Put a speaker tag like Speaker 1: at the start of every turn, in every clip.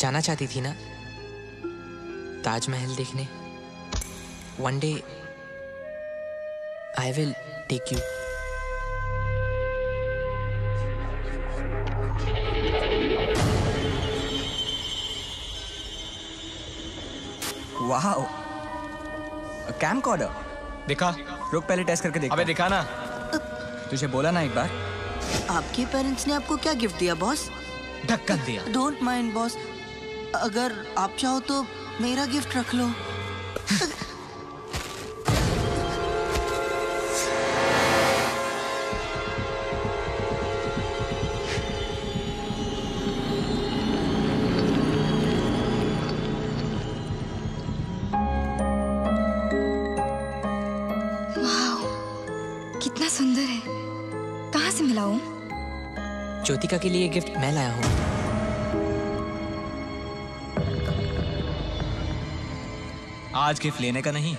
Speaker 1: जाना चाहती थी ना? ताजमहल देखने। One day I will take you
Speaker 2: वाह कैम कॉर्डर
Speaker 3: दिखा।
Speaker 2: रुक पहले टेस्ट करके देख
Speaker 3: अबे दिखा ना।
Speaker 2: तुझे बोला ना एक बार।
Speaker 4: आपके पेरेंट्स ने आपको क्या गिफ्ट दिया बॉस
Speaker 3: ढक्कन दिया।
Speaker 4: डोंट माइंड बॉस अगर आप चाहो तो मेरा गिफ्ट रख लो।
Speaker 5: कितना सुंदर है। कहाँ से मिला हूँ
Speaker 1: ज्योतिका के लिए गिफ्ट मैं लाया हूँ।
Speaker 3: आज गिफ्ट लेने का नहीं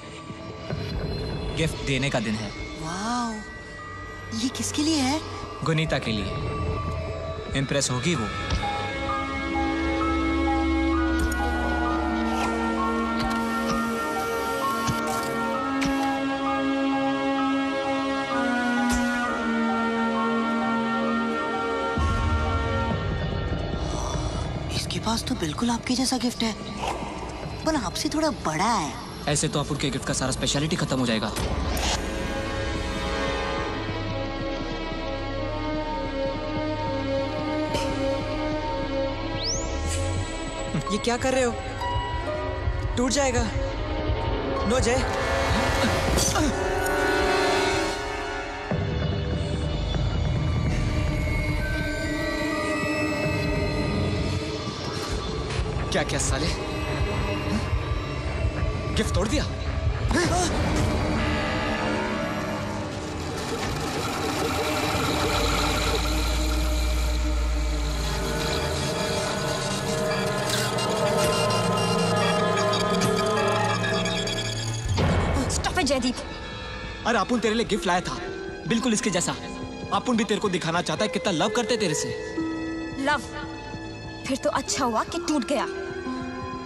Speaker 3: गिफ्ट देने का दिन है।
Speaker 4: ये किसके लिए है?
Speaker 3: गुनीता के लिए। इम्प्रेस होगी वो।
Speaker 4: इसके पास तो बिल्कुल आपके जैसा गिफ्ट है। पर आपसे थोड़ा बड़ा है।
Speaker 3: ऐसे तो आप उनके गिफ्ट का सारा स्पेशलिटी खत्म हो जाएगा।
Speaker 1: ये क्या कर रहे हो? टूट जाएगा। नो जय।
Speaker 3: क्या क्या साले? गिफ्ट तोड़ दिया।
Speaker 5: जयदीप
Speaker 3: अरे अपुन तेरे लिए गिफ्ट लाया था। बिल्कुल इसके जैसा। आपुन भी तेरे को दिखाना चाहता है कितना लव करते तेरे से।
Speaker 5: लव फिर तो अच्छा हुआ कि टूट गया।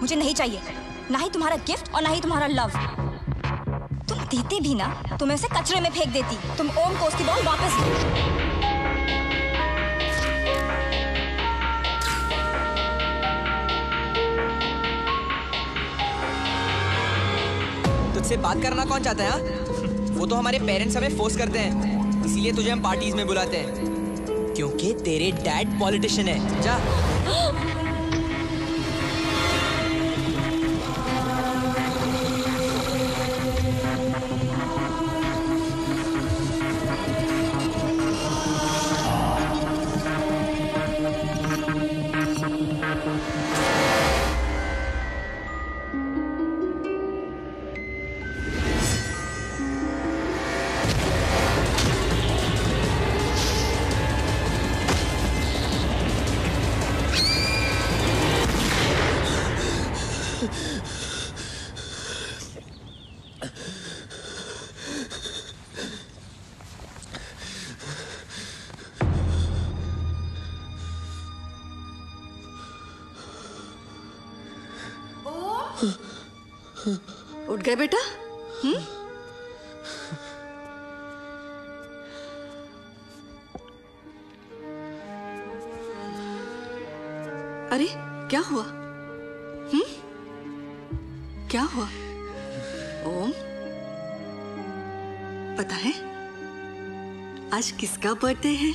Speaker 5: मुझे नहीं चाहिए। ना ही तुम्हारा गिफ्ट और ना ही तुम्हारा लव तुम देते भी ना तो मैं उसे कचरे में फेंक देती। तुम ओम को उसकी बॉल वापस दो।
Speaker 1: तुझसे बात करना कौन चाहता है हाँ? वो तो हमारे पेरेंट्स हमें फोर्स करते हैं। इसीलिए तुझे हम पार्टीज़ में बुलाते हैं। क्योंकि तेरे डैड पॉलिटिशियन है। जा।
Speaker 6: आज किसका बर्थडे है?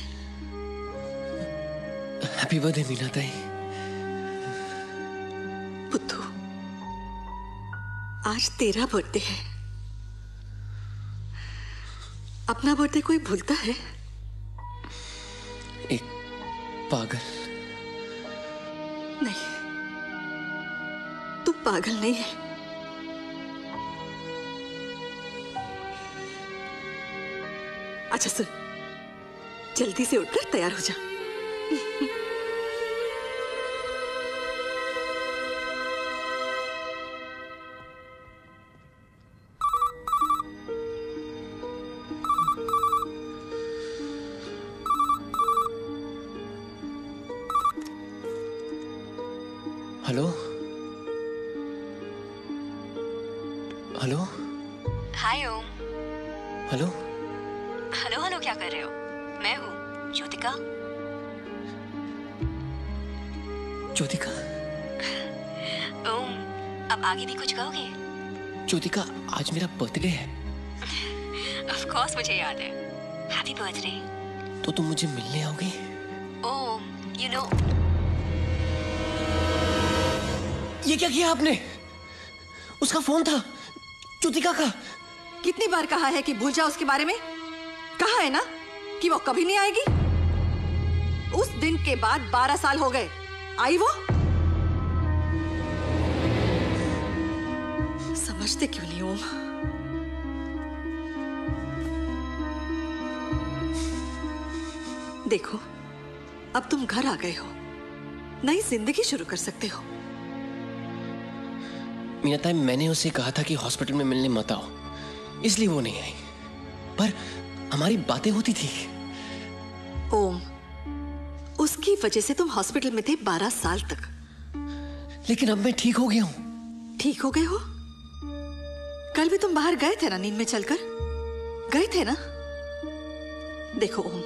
Speaker 1: हैप्पी बर्थडे मीना ताई
Speaker 6: बुद्धू आज तेरा बर्थडे है। अपना बर्थडे कोई भूलता है?
Speaker 1: एक पागल।
Speaker 6: नहीं तू पागल नहीं है। अच्छा सुन जल्दी से उठकर तैयार हो जा।
Speaker 7: क्या
Speaker 8: आपने? उसका फ़ोन था। ज्योतिका का
Speaker 9: कितनी बार कहा है कि भूल जाओ उसके बारे में? कहा है ना कि वो कभी नहीं आएगी? उस दिन के बाद बारह साल हो गए। आई वो? समझते क्यों नहीं ओम देखो, अब तुम घर आ गए हो। नई ज़िंदगी शुरू कर सकते हो।
Speaker 8: मीनाताई मैंने उसे कहा था कि हॉस्पिटल में मिलने मत आओ। इसलिए वो नहीं आई। पर हमारी बातें होती थी।
Speaker 9: ओम उसकी वजह से तुम हॉस्पिटल में थे बारह साल तक।
Speaker 8: लेकिन अब मैं ठीक हो गया हूँ।
Speaker 9: ठीक हो गए हो? कल भी तुम बाहर गए थे ना नींद में चलकर? गए थे ना? देखो ओम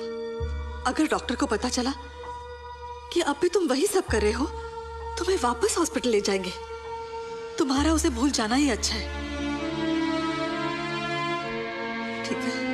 Speaker 9: अगर डॉक्टर को पता चला कि अब भी तुम वही सब कर रहे हो तो मैं वापस हॉस्पिटल ले जाएँगे। तुम्हारा उसे भूल जाना ही अच्छा है। ठीक है?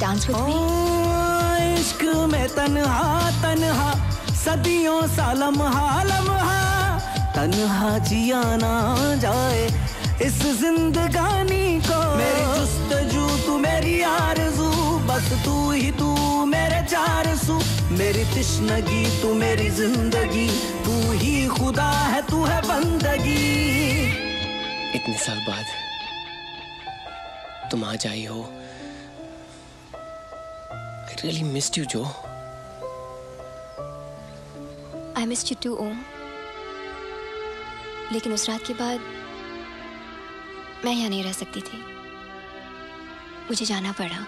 Speaker 7: डांस विद मी
Speaker 10: इश्क में तन्हा तन्हा सदियों सा लम्हा लम्हा तन्हा जिया ना जाए इस जिंदगानी को। मेरी जुस्तजू तू मेरी आरज़ू बस तू ही तू मेरे चार सू मेरी तिश्नगी तू मेरी ज़िंदगी तू ही खुदा है तू है बंदगी।
Speaker 8: इतने साल बाद तुम आ जाई हो। रियली मिस्ड यू जो
Speaker 7: I missed you too Om लेकिन उस रात के बाद मैं यहाँ नहीं रह सकती थी। मुझे जाना पड़ा।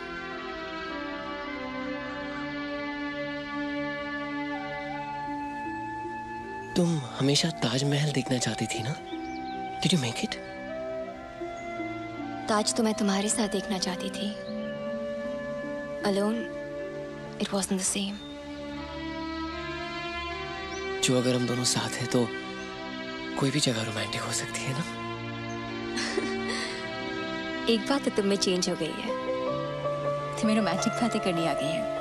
Speaker 8: तुम हमेशा ताजमहल देखना चाहती थी ना? Did you make it
Speaker 7: Taj तो मैं तुम्हारे साथ देखना चाहती थी। Alone it was the same
Speaker 8: जो अगर हम दोनों साथ हैं तो कोई भी जगह रोमांटिक हो सकती है ना?
Speaker 7: एक बात तो तुम में चेंज हो गई है। तुम्हें रोमांटिक बातें करनी आ गई है।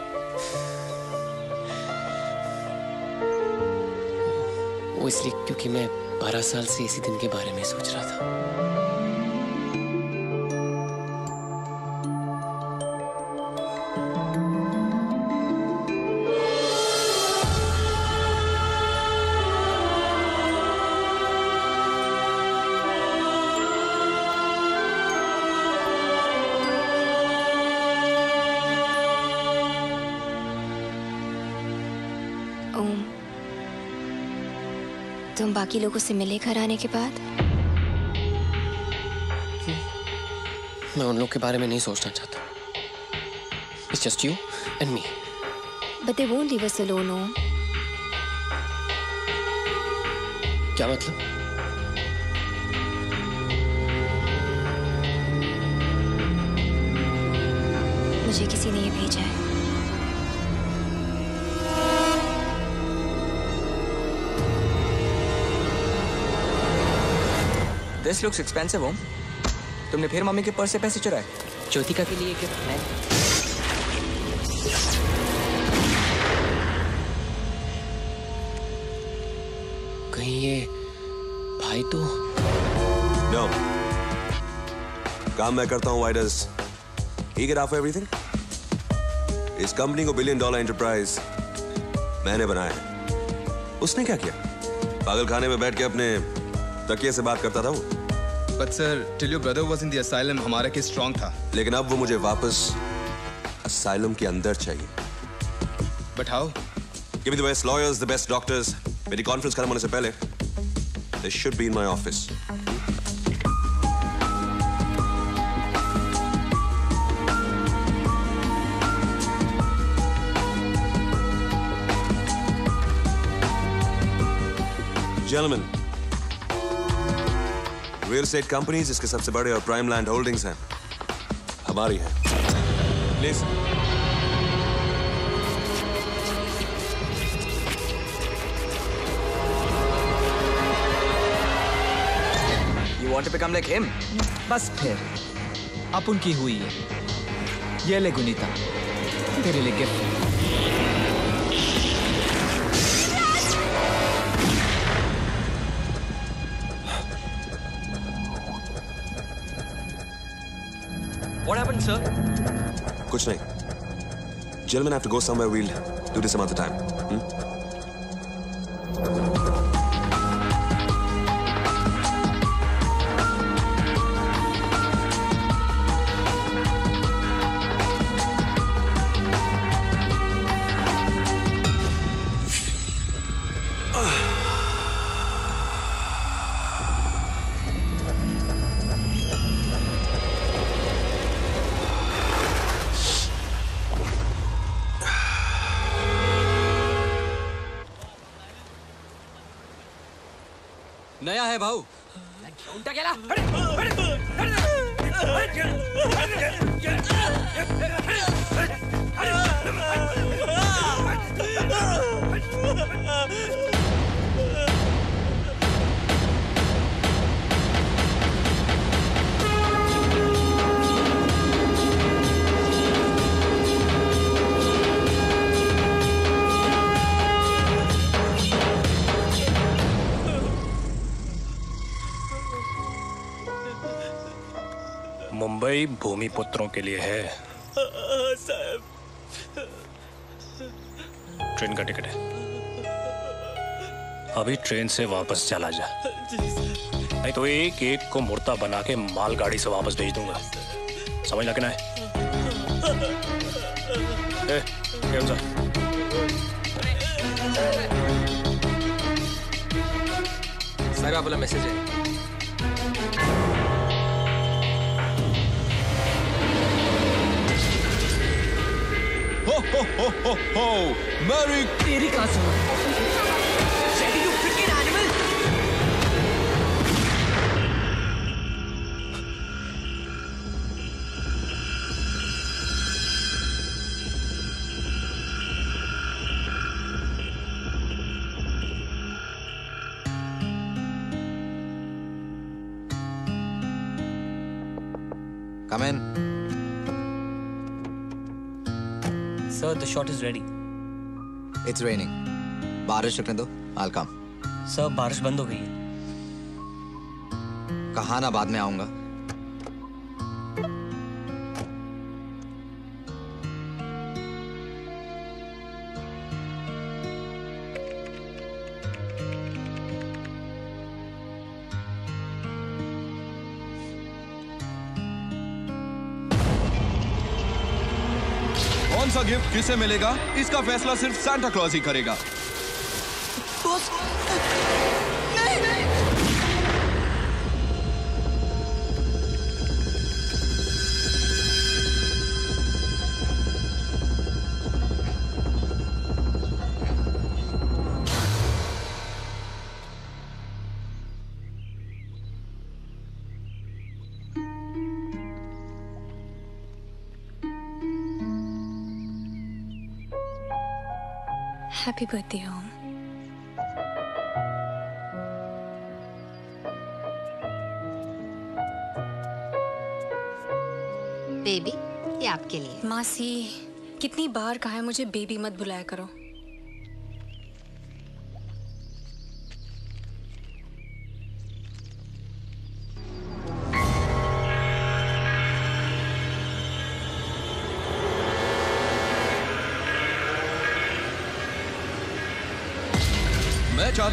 Speaker 8: वो इसलिए क्योंकि मैं बारह साल से इसी दिन के बारे में सोच रहा था।
Speaker 7: बाकी लोगों से मिले घर आने के बाद?
Speaker 8: मैं उन लोग के बारे में नहीं सोचना चाहता। It's just you and me
Speaker 7: But they won't leave us alone, Om.
Speaker 8: क्या मतलब?
Speaker 7: मुझे किसी ने ये भेजा है।
Speaker 11: दिस लुक्स एक्सपेंसिव होम तुमने फिर मम्मी के पर्स से पैसे चुराए?
Speaker 1: ज्योतिका के लिए गिफ्ट है।
Speaker 8: कहीं ये भाई तो
Speaker 12: नो काम मैं करता हूँ why does he get off everything इस कंपनी को बिलियन डॉलर एंटरप्राइज मैंने बनाया है। उसने क्या किया? पागल खाने में बैठ के अपने तकिए से बात करता था वो
Speaker 13: But sir, till your brother was in the asylum, हमारा केस strong था.
Speaker 12: लेकिन अब वो मुझे वापस असाइलम के अंदर चाहिए
Speaker 13: But how?
Speaker 12: Give me the best lawyers, the best doctors. मेरी कॉन्फ्रेंस खत्म होने से पहले they should be in my office. Gentlemen, real estate companies इसके सबसे बड़े और प्राइम लैंड होल्डिंग्स हैं। हमारी है। Please
Speaker 11: You want to become like him?
Speaker 14: बस फिर। अब उनकी हुई है। ये ले गुनीता। तेरे लिए
Speaker 1: gift happened, sir?
Speaker 12: Kuch nahi. Gentlemen, I have to go somewhere. We'll do this another time.
Speaker 15: के लिए है। ट्रेन का टिकट है। अभी ट्रेन से वापस चला जा। नहीं तो एक एक को मुर्ता बना के मालगाड़ी से वापस भेज दूँगा। समझ लगे ना? है ए।
Speaker 1: साहब आप वाला मैसेज है।
Speaker 13: हो हो हो हो मैरी
Speaker 14: तेरी कहाँ सुना
Speaker 11: Come in.
Speaker 16: Sir, the shot is ready.
Speaker 11: It's raining. बारिश रुकने दो I'll come.
Speaker 16: Sir, बारिश बंद हो गई है
Speaker 11: कहा ना बाद में आऊँगा
Speaker 13: किसे मिलेगा? इसका फैसला सिर्फ़ सेंटा क्लॉज ही करेगा।
Speaker 17: हैप्पी बर्थडे ओम
Speaker 18: बेबी ये आपके लिए।
Speaker 17: मासी कितनी बार कहा है मुझे बेबी मत बुलाया करो।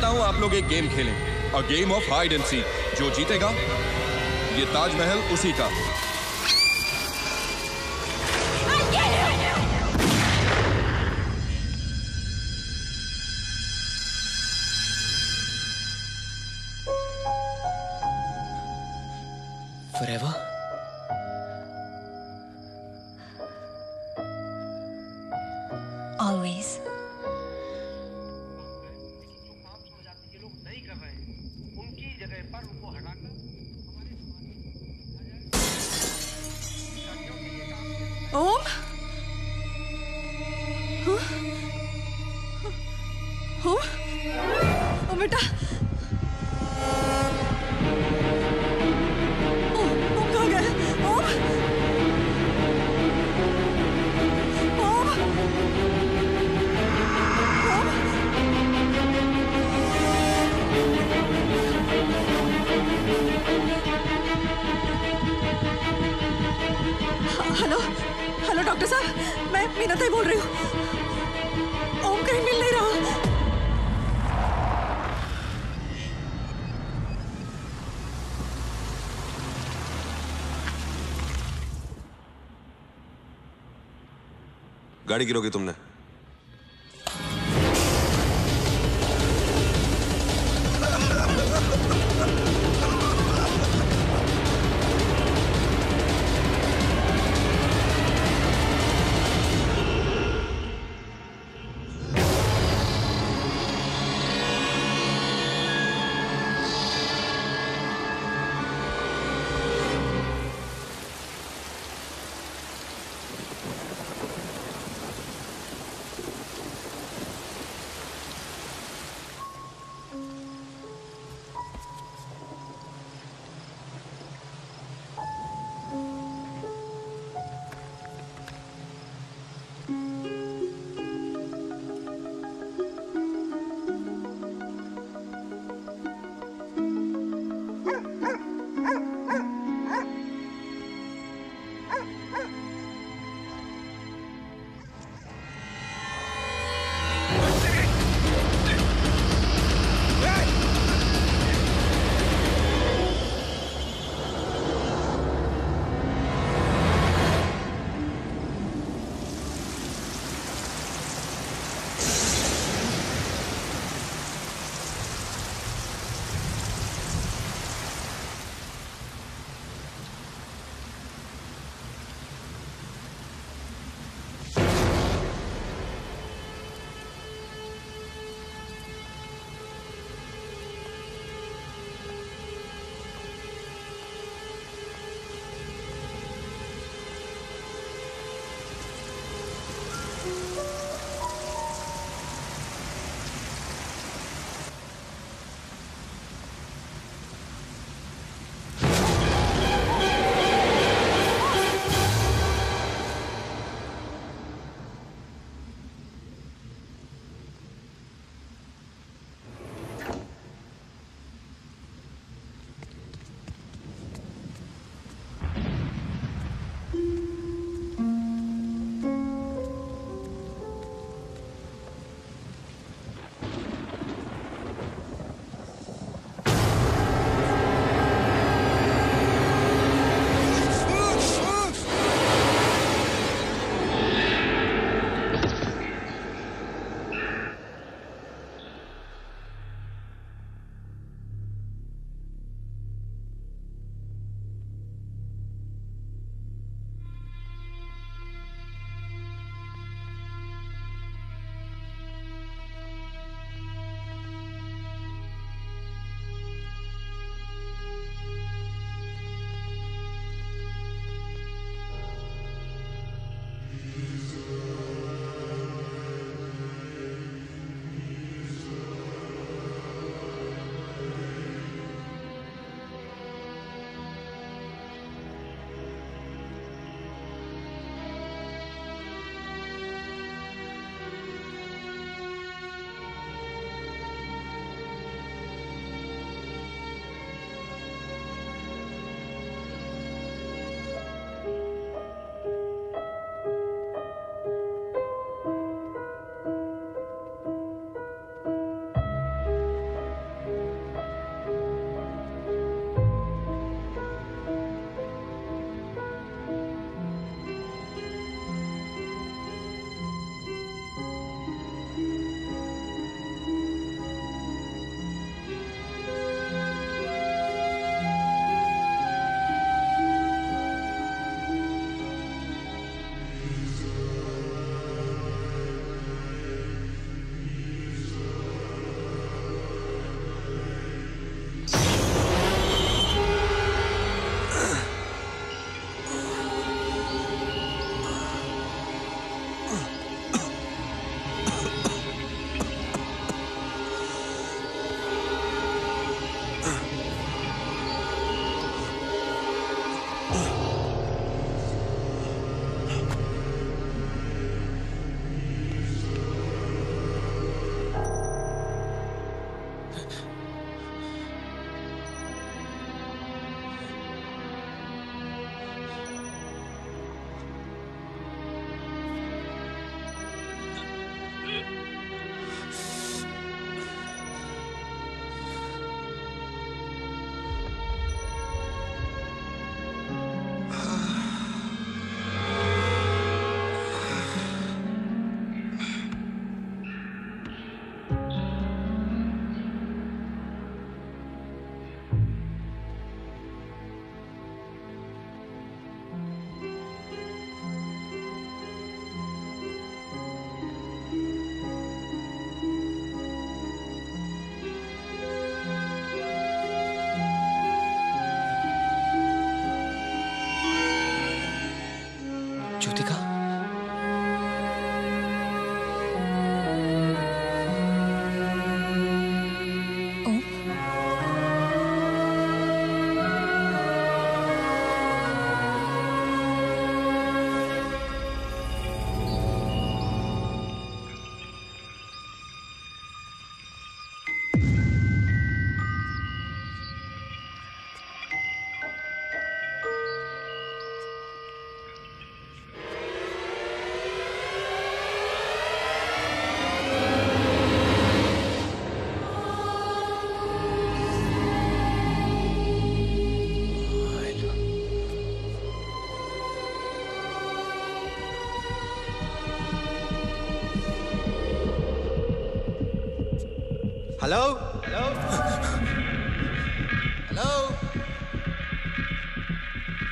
Speaker 13: चाहता हूँ आप लोग एक गेम खेलें। A game of hide and seek जो जीतेगा, ये ताजमहल उसी का।
Speaker 6: हेलो मैं मीनाताई बोल रही हूँ। ओम कहीं मिल नहीं रहा।
Speaker 12: गाड़ी की रोकी तुमने?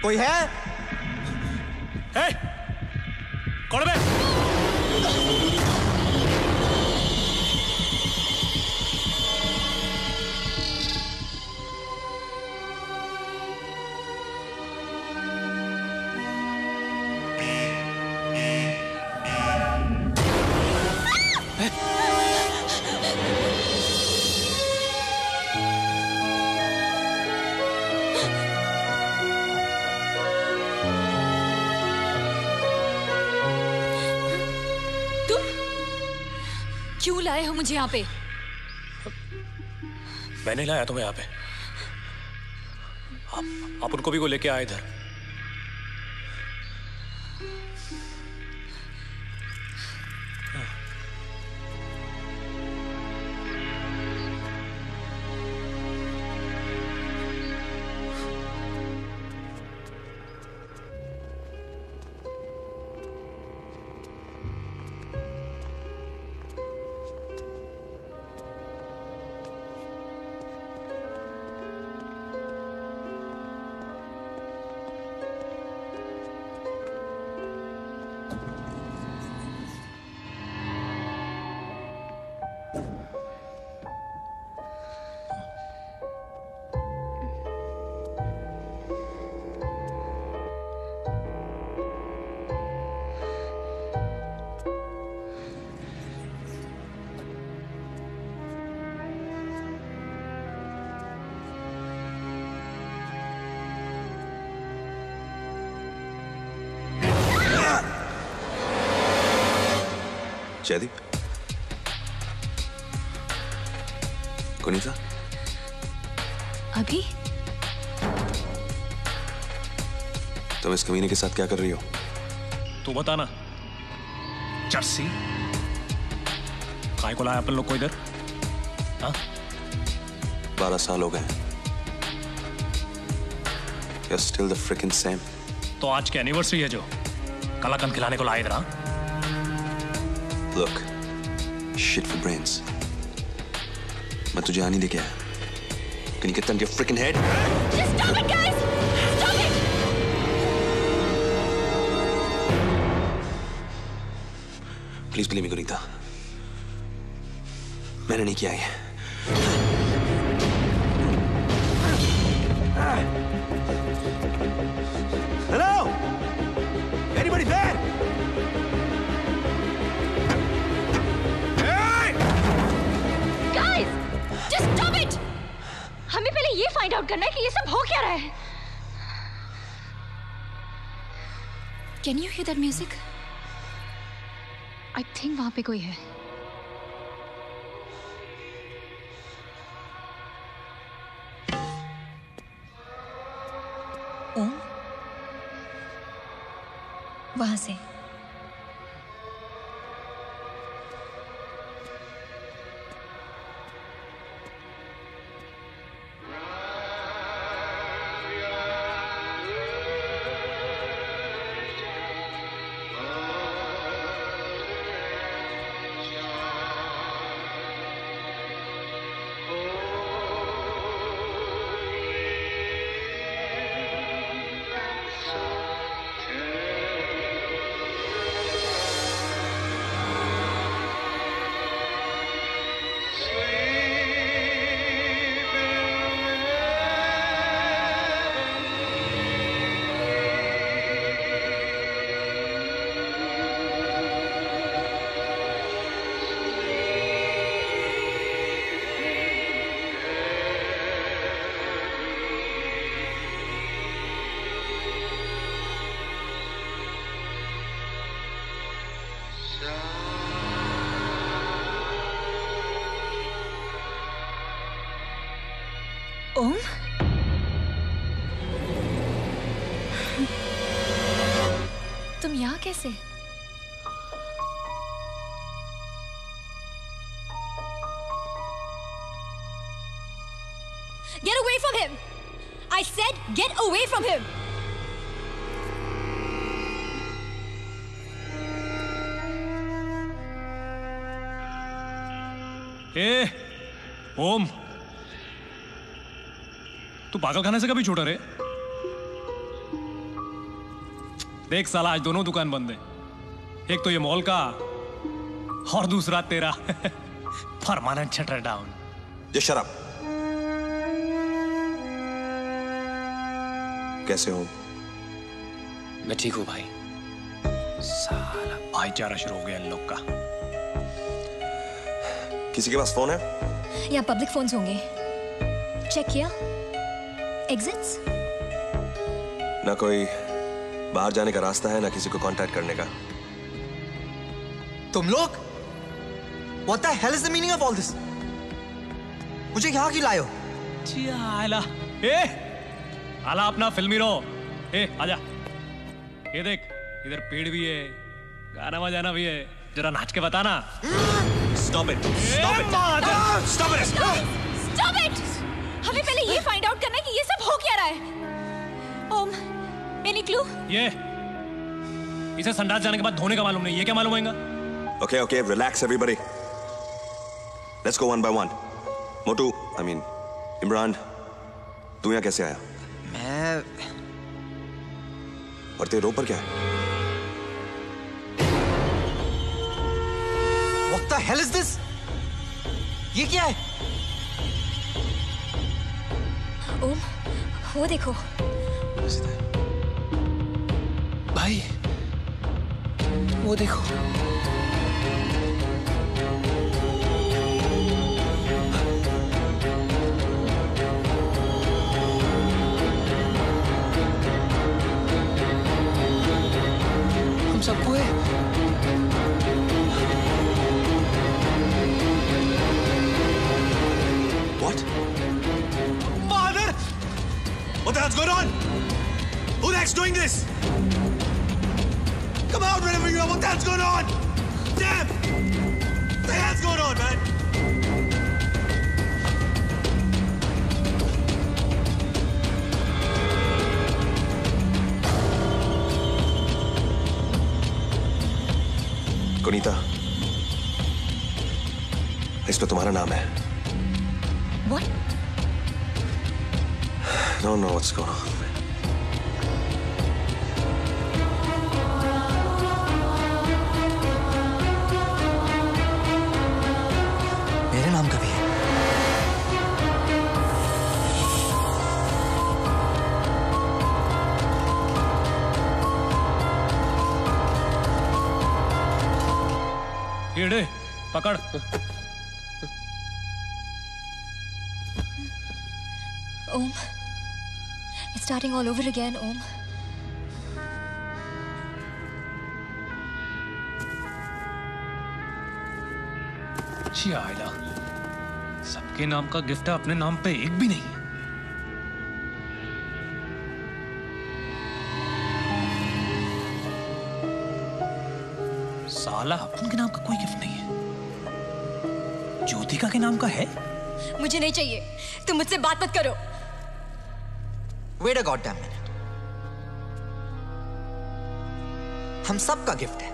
Speaker 3: कोई है?
Speaker 17: लाए हो मुझे यहाँ पे?
Speaker 15: मैंने लाया तुम्हें यहाँ पे। आप, आप उनको भी को लेके आए इधर।
Speaker 12: जयदीप कुनीता
Speaker 17: अभी?
Speaker 12: तुम इस कमीने के साथ क्या कर रही हो?
Speaker 15: तू बताना। चर्सी काय को लाया अपन लोग को इधर? हाँ?
Speaker 12: बारह साल हो गए You're still the freaking same.
Speaker 15: तो आज की एनिवर्सरी है जो। कलाकंद खिलाने को लाए इधर हाँ?
Speaker 12: Look, shit for brains. मैं तुझे आने लेके आया. Can you get them to your freaking head?
Speaker 5: Just stop it, guys! Stop it!
Speaker 12: Please believe me, Gunita. मैंने नहीं किया ये.
Speaker 5: आउट करना है कि ये सब हो क्या रहा है?
Speaker 17: Can you hear that music I think वहाँ पे कोई है।
Speaker 5: ओम? वहाँ से।
Speaker 17: कैसे?
Speaker 5: Get away from him I said get away from him
Speaker 15: ए, ओम। तू पागल खाने से कभी छोटा रहे देख साला आज दोनों दुकान बंद है। एक तो ये मॉल का और दूसरा तेरा। Permanent shutter
Speaker 12: down. shut up. कैसे हो?
Speaker 8: मैं ठीक हूँ भाई।
Speaker 15: साला भाईचारा शुरू हो गया इन लोग का।
Speaker 12: किसी के पास फ़ोन है?
Speaker 17: यहाँ पब्लिक फोन्स होंगे। चेक किया एग्जिट्स
Speaker 12: ना कोई बाहर जाने का रास्ता है ना किसी को कांटेक्ट करने का
Speaker 11: तुम लोग What the hell is the meaning of all this? मुझे यहाँ क्यों लाए हो
Speaker 15: आला ए आला अपना फिल्मी रो ए आजा ये देख इधर पेड़ भी है गाना बजाना भी है जरा नाच के बताना
Speaker 12: Stop it!
Speaker 15: Stop it!
Speaker 12: Stop it!
Speaker 17: Stop it! हमें पहले ये फाइंड आउट करना है कि ये सब हो क्या रहा है ओम एनी क्लू
Speaker 15: ये इसे संडास जाने के बाद धोने का मालूम नहीं ये क्या मालूम होगा
Speaker 12: Okay, okay, relax everybody. Let's go one by one. Motu, I mean, Imran, तू यहाँ कैसे आया
Speaker 11: मैं
Speaker 12: और तेरे रो पर क्या है
Speaker 11: What the hell is this? ये क्या है
Speaker 17: ओम वो देखो
Speaker 8: भाई वो देखो हम सबको है
Speaker 12: What?
Speaker 13: The hell's going on? Who the heck's doing this? Come out wherever you are. What the hell's going on? Damn! What the hell's going on, man?
Speaker 12: कुनीता इस पे तुम्हारा नाम है
Speaker 17: What?
Speaker 12: No, no, what's going on?
Speaker 15: पकड़।
Speaker 17: ओम starting all over again, Om.
Speaker 15: छी आयला सबके नाम का गिफ्ट है अपने नाम पे एक भी नहीं है। साला अपन के नाम का कोई गिफ्ट नहीं है। ज्योतिका के नाम का है?
Speaker 17: मुझे नहीं चाहिए। तुम मुझसे बात मत करो।
Speaker 11: वेट अ गॉडडैम मिनट हम सब का गिफ्ट है।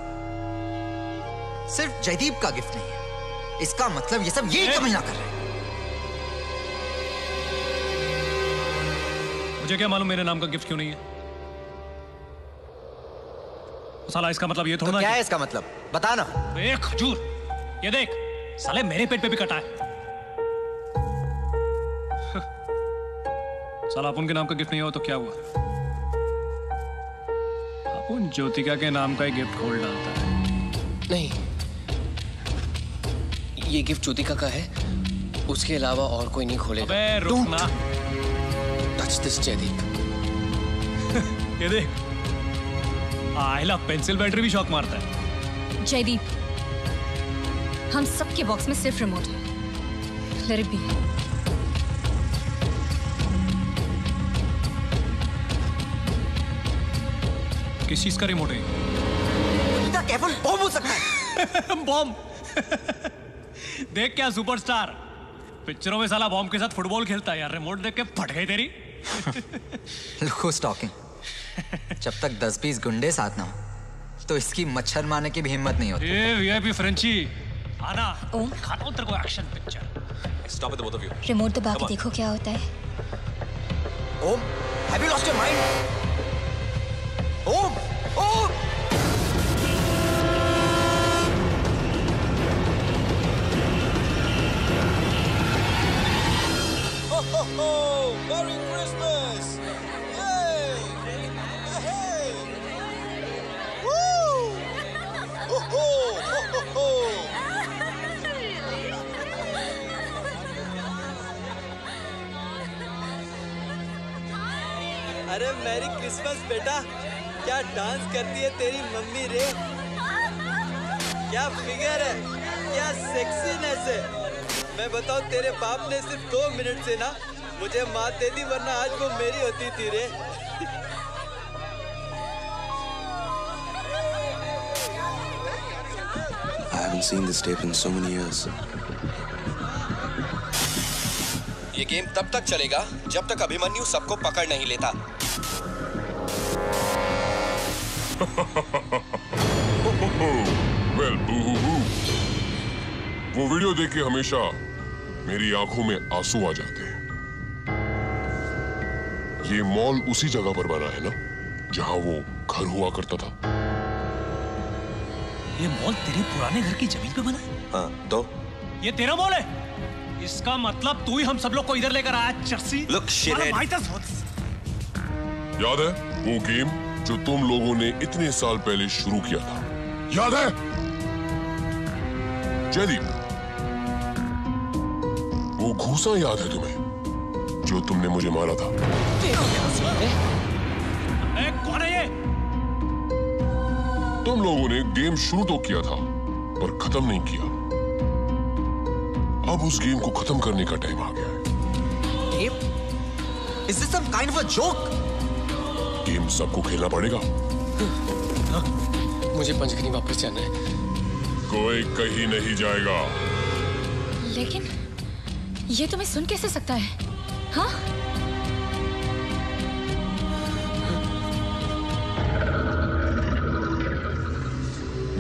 Speaker 11: सिर्फ़ जयदीप का गिफ्ट नहीं है। इसका मतलब ये सब यही समझना कर रहे हैं।
Speaker 15: मुझे क्या मालूम मेरे नाम का गिफ्ट क्यों नहीं है? साला इसका मतलब ये थोड़ा
Speaker 11: तो क्या है इसका मतलब? बता ना
Speaker 15: ए खजूर ये देख। साले मेरे पेट पे भी कटा है। साला अपन के नाम का गिफ्ट नहीं हुआ तो क्या हुआ? अपन ज्योतिका के नाम का ही गिफ्ट खोल डालता है।
Speaker 8: नहीं ये गिफ्ट ज्योतिका का है। उसके अलावा और कोई नहीं खोलेगा।
Speaker 15: अबे रुक ना।
Speaker 8: टच दिस जयदीप
Speaker 15: ये देख आयला पेंसिल बैटरी भी शॉक मारता है।
Speaker 17: जयदीप हम सबके बॉक्स में सिर्फ़ रिमोट है। लेट इट बी
Speaker 15: किस चीज़ का रिमोट है?
Speaker 11: इतना केवल बॉम्ब हो सकता है।
Speaker 15: बॉम्ब देख क्या सुपरस्टार पिक्चरों में साला बॉम्ब के साथ फुटबॉल खेलता है यार रिमोट देख के फट गई तेरी।
Speaker 11: Talking? जब तक दस बीस गुंडे साथ ना हो तो इसकी मच्छर मारने की भी हिम्मत नहीं होती।
Speaker 15: ए वीआईपी फ्रेंची आना। खाता खाना तेरे को action picture
Speaker 12: stop it the both of you
Speaker 5: remote दबा के देखो क्या होता है।
Speaker 19: Om have you lost your
Speaker 20: mind Om Om बेटा क्या डांस करती है तेरी मम्मी रे? क्या फिगर है? क्या सेक्सीनेस है? मैं बताऊँ तेरे बाप ने सिर्फ़ दो मिनट से ना मुझे मात दे दी वरना आज वो मेरी होती थी रे।
Speaker 12: I haven't seen this tape in so many years.
Speaker 13: ये गेम तब तक चलेगा जब तक अभिमन्यु सबको पकड़ नहीं लेता।
Speaker 21: वेल वो वीडियो देख के हमेशा मेरी आँखों में आँसू आ जाते हैं। ये मॉल उसी जगह पर बना है ना जहाँ वो घर हुआ करता था।
Speaker 15: ये मॉल तेरे पुराने घर की ज़मीन पे बना है?
Speaker 12: हाँ तो
Speaker 15: ये तेरा मॉल है? इसका मतलब तू ही हम सब लोग को इधर लेकर आया चर्सी।
Speaker 12: Shithead.
Speaker 21: याद है वो गेम जो तुम लोगों ने इतने साल पहले शुरू किया था। याद है? जयदीप वो घूसा याद है तुम्हें जो तुमने मुझे मारा था।
Speaker 15: ए, कौन है ये?
Speaker 21: तुम लोगों ने गेम शुरू तो किया था पर खत्म नहीं किया। अब उस गेम को खत्म करने का टाइम आ गया है।
Speaker 2: Is this some kind of a joke?
Speaker 21: सबको खेलना पड़ेगा।
Speaker 8: मुझे पंचकनी वापस जाना है।
Speaker 21: कोई कहीं नहीं जाएगा।
Speaker 17: लेकिन ये तुम्हें सुन कैसे सकता है? हाँ?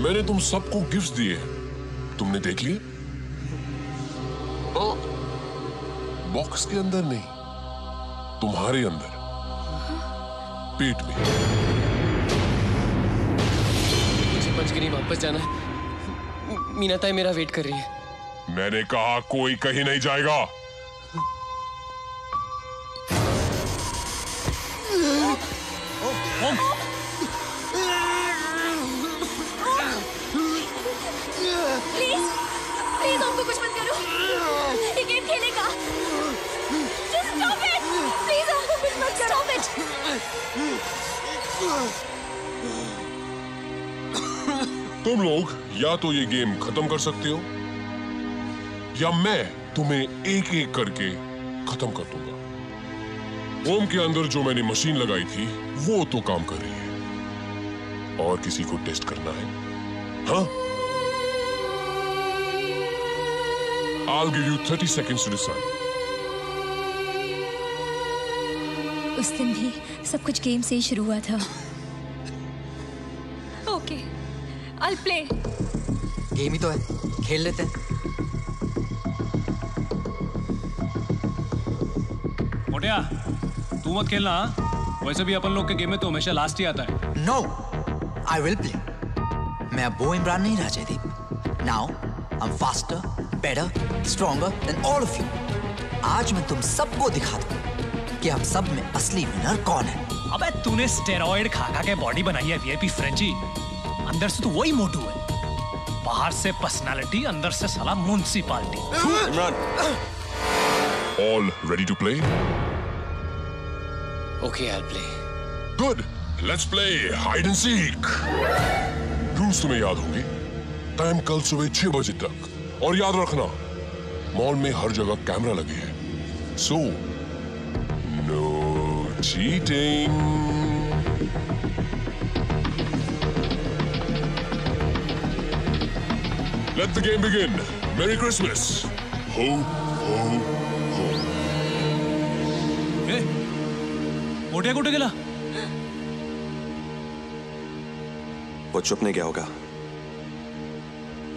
Speaker 21: मैंने तुम सबको गिफ्ट दिए हैं। तुमने देख लिए? हाँ, बॉक्स के अंदर नहीं तुम्हारे अंदर। पेट में।
Speaker 8: मुझे पंचगिरी वापस जाना है। मीनाताई मेरा वेट कर रही है।
Speaker 21: मैंने कहा कोई कहीं नहीं जाएगा।
Speaker 5: या
Speaker 21: तो ये गेम खत्म कर सकते हो? या मैं तुम्हें एक एक करके खत्म कर दूँगा? ओम के अंदर जो मैंने मशीन लगाई थी, वो तो काम कर रही है। और किसी को टेस्ट करना है? हाँ? I'll give you 30 seconds to decide.
Speaker 5: उस दिन भी सब कुछ गेम से ही शुरू हुआ था।
Speaker 17: ओके आई प्ले
Speaker 2: गेम ही तो है। खेल लेते हैं।
Speaker 15: मोटिया तू मत खेलना हाँ? वैसे भी अपन लोग के गेम में तो हमेशा लास्ट ही आता है।
Speaker 11: नो आई विल प्ले मैं अब वो इमरान नहीं रहा Jaideep now I am faster better stronger than all of you आज मैं तुम सबको दिखा दूँ कि हम सब में असली विनर कौन है।
Speaker 15: अबे तूने स्टेरॉइड खा खा के बॉडी बनाई है वीआईपी फ्रेंची अंदर से तो वही मोटू है। बाहर से पर्सनालिटी अंदर से साला municipality
Speaker 21: Imran. All ready to play?
Speaker 8: Okay, I'll play.
Speaker 21: Good. Let's play hide and seek. Rules तुम्हें याद होंगे टाइम कल सुबह छह बजे तक और याद रखना मॉल में हर जगह कैमरा लगे हैं so no cheating Let the game begin. Merry Christmas. Ho, ho, ho.
Speaker 15: ए, मोटिया कुठे गेला
Speaker 12: वो चुप नहीं गया होगा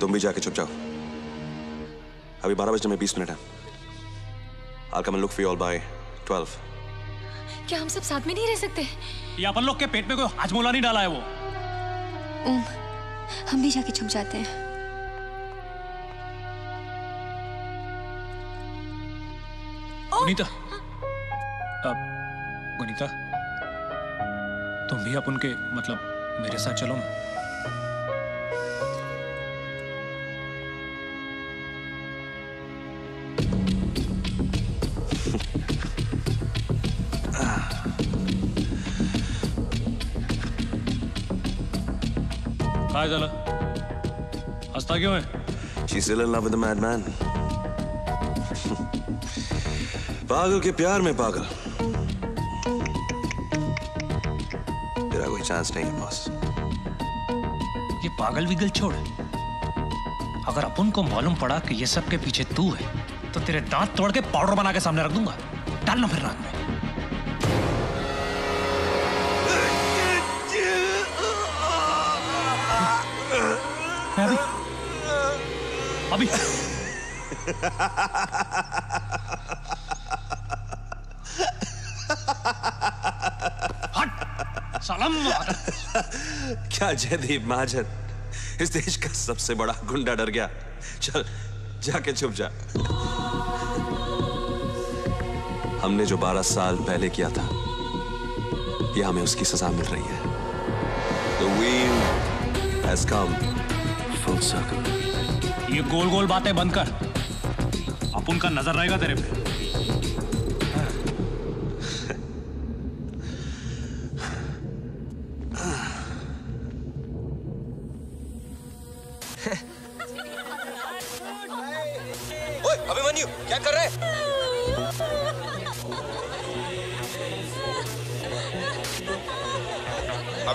Speaker 12: तुम भी जाके चुप जाओ अभी बारह बजने में बीस मिनट है I'll come and look for you all by 12.
Speaker 17: क्या हम सब साथ में नहीं रह सकते
Speaker 15: ये अपन लोग के पेट में कोई हाजमोला नहीं डाला है वो
Speaker 7: हम भी जाके छुप जाते हैं
Speaker 15: गुनीता अब गुनीता तुम भी अपन के मतलब मेरे साथ चलो ना। काय झालं हसता क्यों है
Speaker 12: She's still in love with the madman. पागल के प्यार में पागल। तेरा कोई चांस नहीं है बॉस
Speaker 15: ये पागल विगल छोड़। अगर अपन को मालूम पड़ा कि ये सब के पीछे तू है तो तेरे दांत तोड़ के पाउडर बना के सामने रख दूँगा। डालना फिर रात में अभी अभी सलाम।
Speaker 12: क्या जयदीप महाजन इस देश का सबसे बड़ा गुंडा डर गया। चल जाके छुप जा। हमने जो 12 साल पहले किया था ये हमें उसकी सजा मिल रही है। The wheel has come full circle.
Speaker 15: ये गोल गोल बातें बंद कर। अपन का नज़र रहेगा तेरे पे।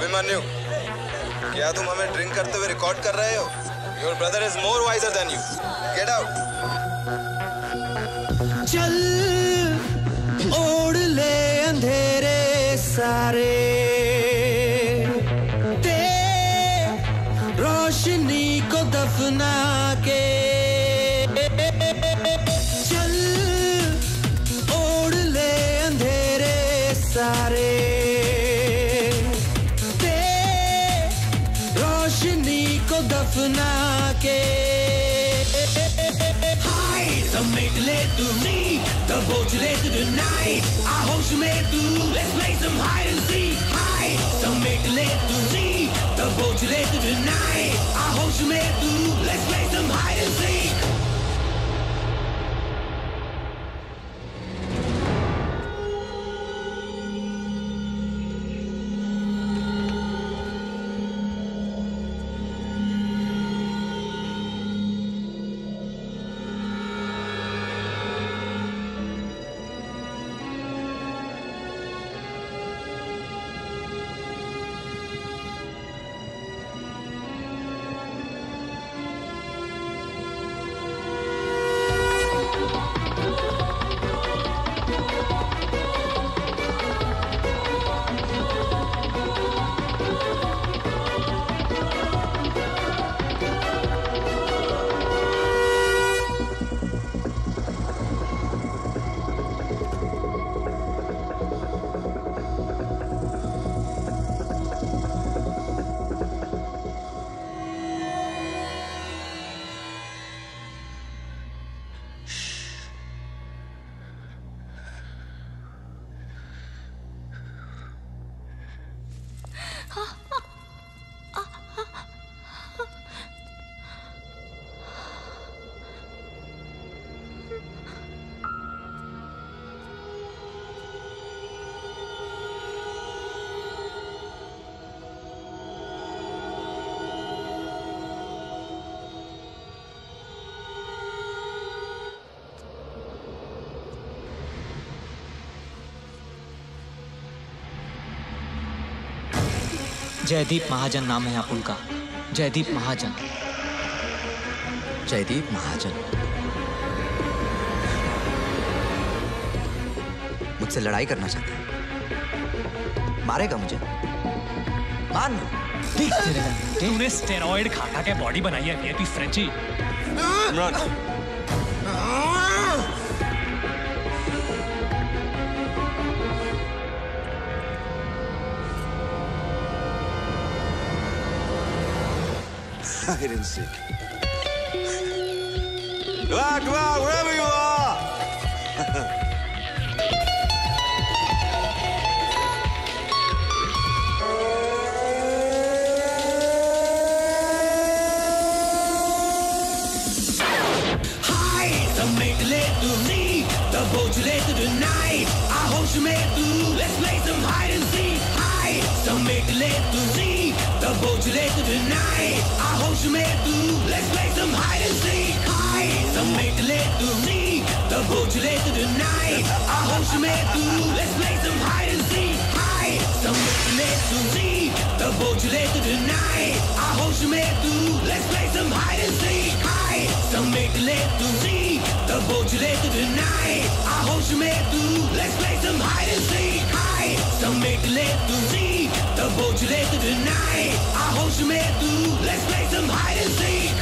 Speaker 2: अभिमन्यु, क्या
Speaker 22: तुम हमें ड्रिंक करते हुए रिकॉर्ड कर रहे हो? Your brother is more wiser than you get out
Speaker 9: चल, ओढ़ ले अंधेरे सारे। ते रोशनी को दफना को के Hide, the make let to me, the boat let to the night. I hope you made to, let's play some hide and seek. Hide, the make let to me, the boat let to the night. I hope you made to, let's play some hide and seek.
Speaker 3: Jaideep महाजन नाम है अपुल का। जयदीप महाजन।
Speaker 11: जयदीप महाजन। मुझसे लड़ाई करना चाहता है। मारेगा मुझे। मान
Speaker 15: तूने स्टेरॉइड खा खा के बॉडी बनाई है VIP
Speaker 12: frenchie hide and seek. Come on, come on, wherever you are!
Speaker 23: hide the make little league, the boat you tonight. I hope you make hold you. I hope you made it through. Let's play some hide and seek. Hide. Some make the letter read. They'll hold you later tonight. I hope you made it through. Let's play some hide and seek. Hide. Some make the letter hold you later tonight. I you through. Let's play some hide and seek. Hide. Some make the hold you later. I hope you made it through. Let's play some hide and seek. Hide. Some make the letter read the boat you later tonight. I hope you made through. Let's play some hide and seek.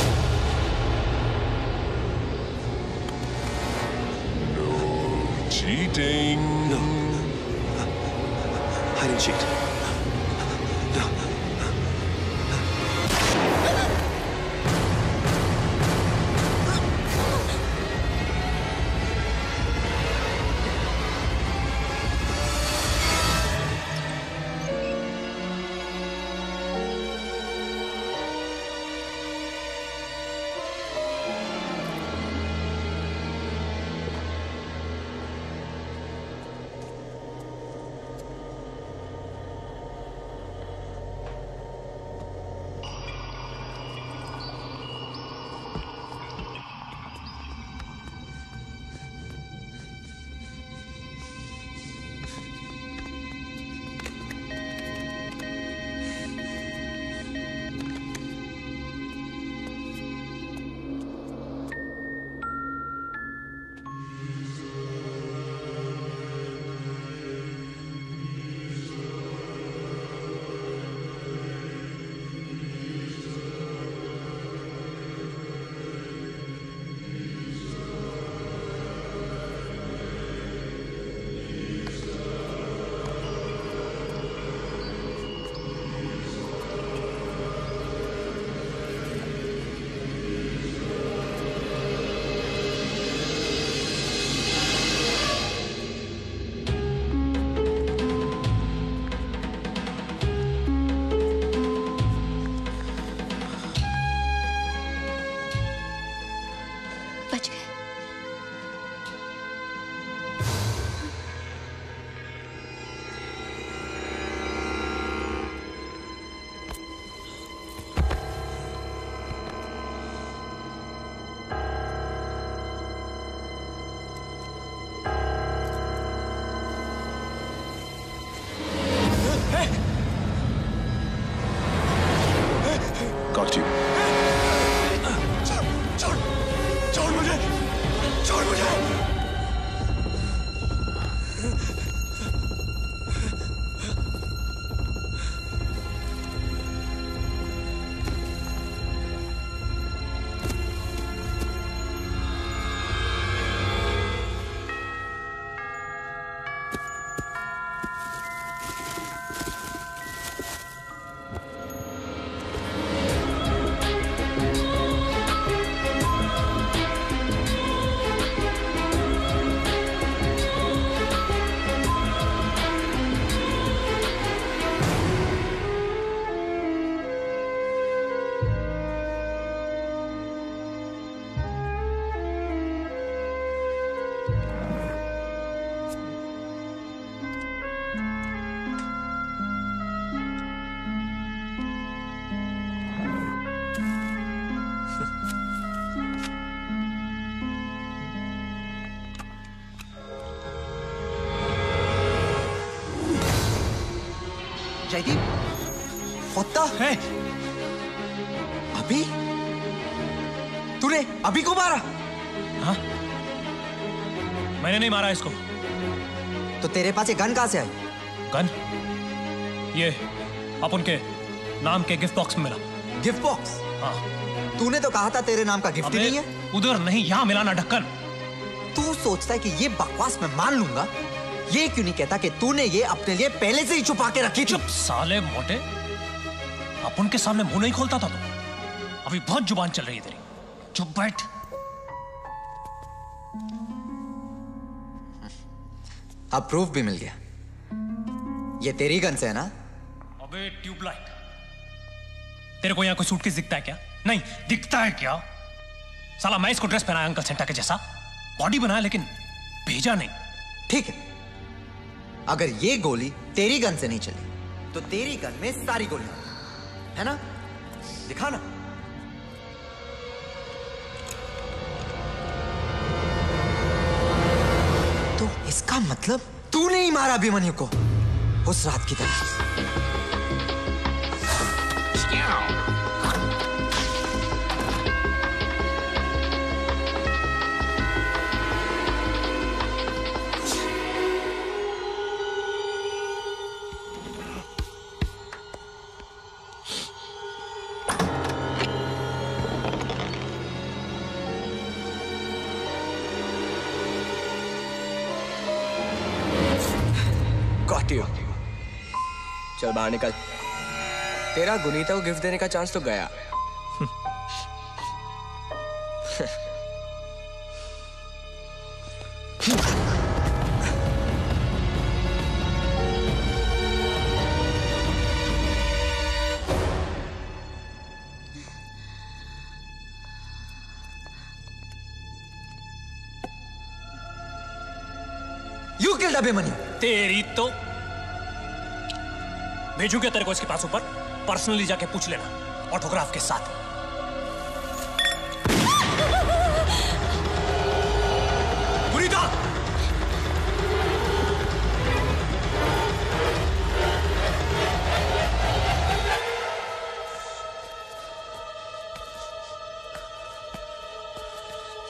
Speaker 12: No cheating. No.
Speaker 24: Hide and
Speaker 11: cheat. होता है। अभी? तूने अभी को मारा?
Speaker 15: हाँ? मैंने नहीं मारा इसको।
Speaker 11: तो तेरे पास ये गन कहाँ से आई?
Speaker 15: गन? ये अपन के नाम के गिफ्ट बॉक्स में मिला।
Speaker 11: गिफ्ट बॉक्स
Speaker 15: हाँ।
Speaker 11: तूने तो कहा था तेरे नाम का गिफ्ट ही नहीं है।
Speaker 15: उधर नहीं यहाँ मिला ना ढक्कन।
Speaker 11: तू सोचता है कि ये बकवास मैं मान लूँगा? ये क्यों नहीं कहता कि तूने ये अपने लिए पहले से ही छुपा के रखी
Speaker 15: चुप साले मोटे। अपन के सामने मुँह नहीं खोलता था तो। अभी बहुत ज़ुबान चल रही है तेरी। चुप बैठ।
Speaker 11: अब प्रूफ भी मिल गया। ये तेरी गन से है ना?
Speaker 15: अबे ट्यूबलाइट। तेरे को यहाँ कोई सूट सूटकेस दिखता है क्या? नहीं दिखता है क्या? साला मैं इसको ड्रेस पहनाया अंकल सेंटा के जैसा। बॉडी बनाया लेकिन भेजा नहीं।
Speaker 11: ठीक है। अगर ये गोली तेरी गन से नहीं चली तो तेरी गन में सारी गोलियाँ। है ना? दिखा ना। तो इसका मतलब तूने ही मारा अभिमन्यु को, उस रात की तरह।
Speaker 8: चल बाहर निकल। तेरा गुनीता को गिफ्ट देने का चांस तो गया।
Speaker 15: भेजू क्या तेरे को इसके पास ऊपर। पर्सनली जाके पूछ लेना। ऑटोग्राफ के साथ। गुनीता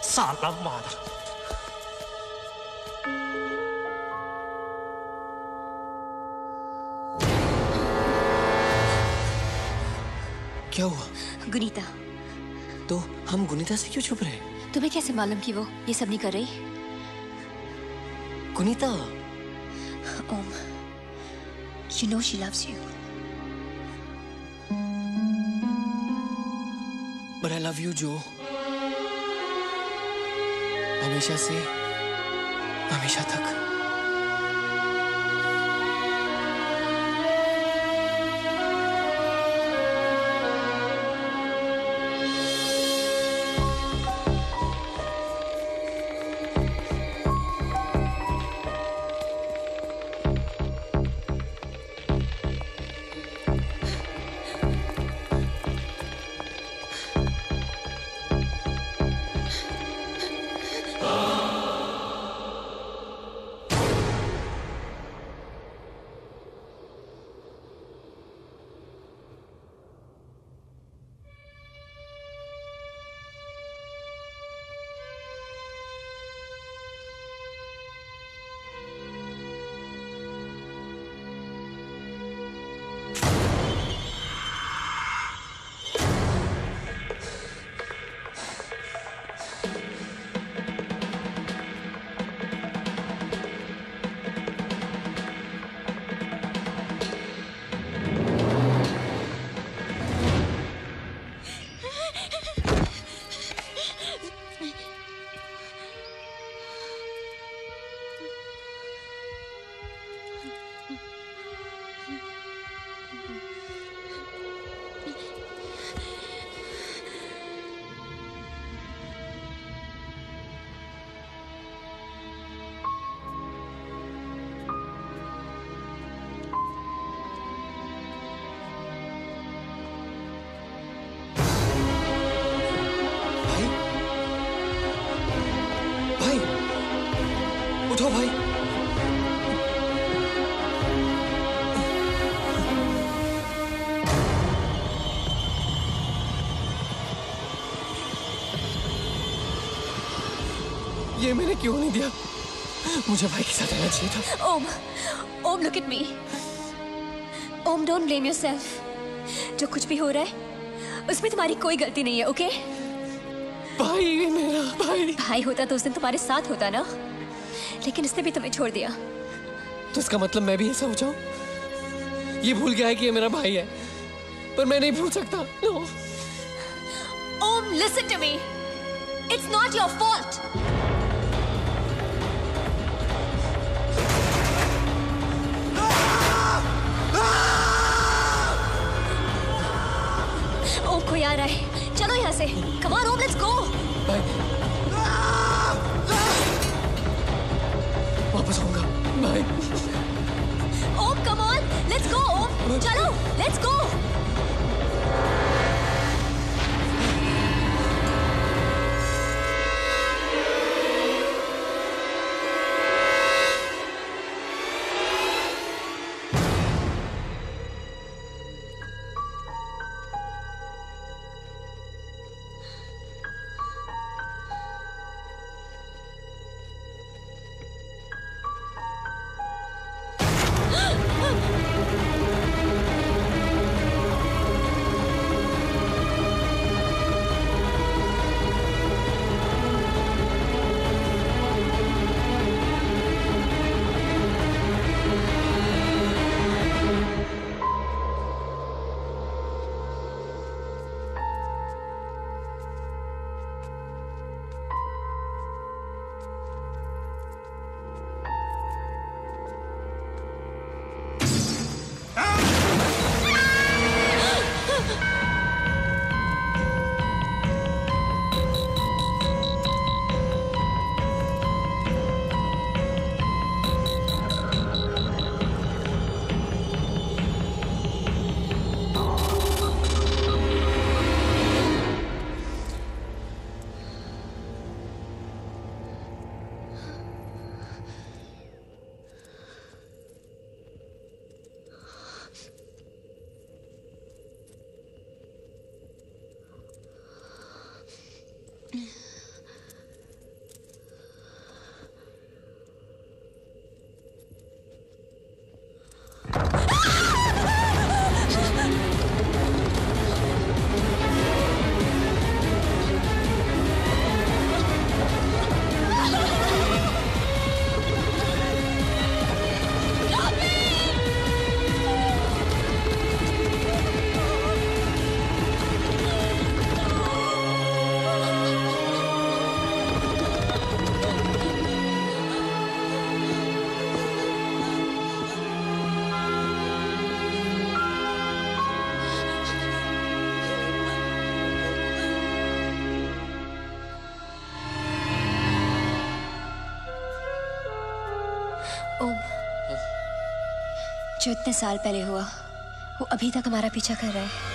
Speaker 15: साला मारा।
Speaker 7: गुनीता।
Speaker 8: तो हम गुनीता से क्यों छुप रहे
Speaker 7: तुम्हें कैसे मालूम कि वो ये सब नहीं कर रही?
Speaker 8: Gunita.
Speaker 7: Om you know she loves you
Speaker 8: but I love you जो हमेशा से हमेशा तक। क्यों नहीं दिया? मुझे भाई के साथ रहना चाहिए था।
Speaker 7: Om Om look at me Om don't blame yourself जो कुछ भी हो रहा है उसमें तुम्हारी कोई गलती नहीं है ओके
Speaker 8: भाई मेरा भाई।
Speaker 7: भाई होता तो उस दिन तुम्हारे साथ होता ना? लेकिन उसने भी तुम्हें छोड़ दिया।
Speaker 8: तो इसका मतलब मैं भी ऐसा हो जाऊँ? ये भूल गया है कि ये मेरा भाई है। पर मैं नहीं भूल सकता। No
Speaker 17: Om, listen to me. It's not your fault. से। Come on Om let's go
Speaker 8: वापस
Speaker 17: जो इतने साल पहले हुआ वो अभी तक हमारा पीछा कर रहा है।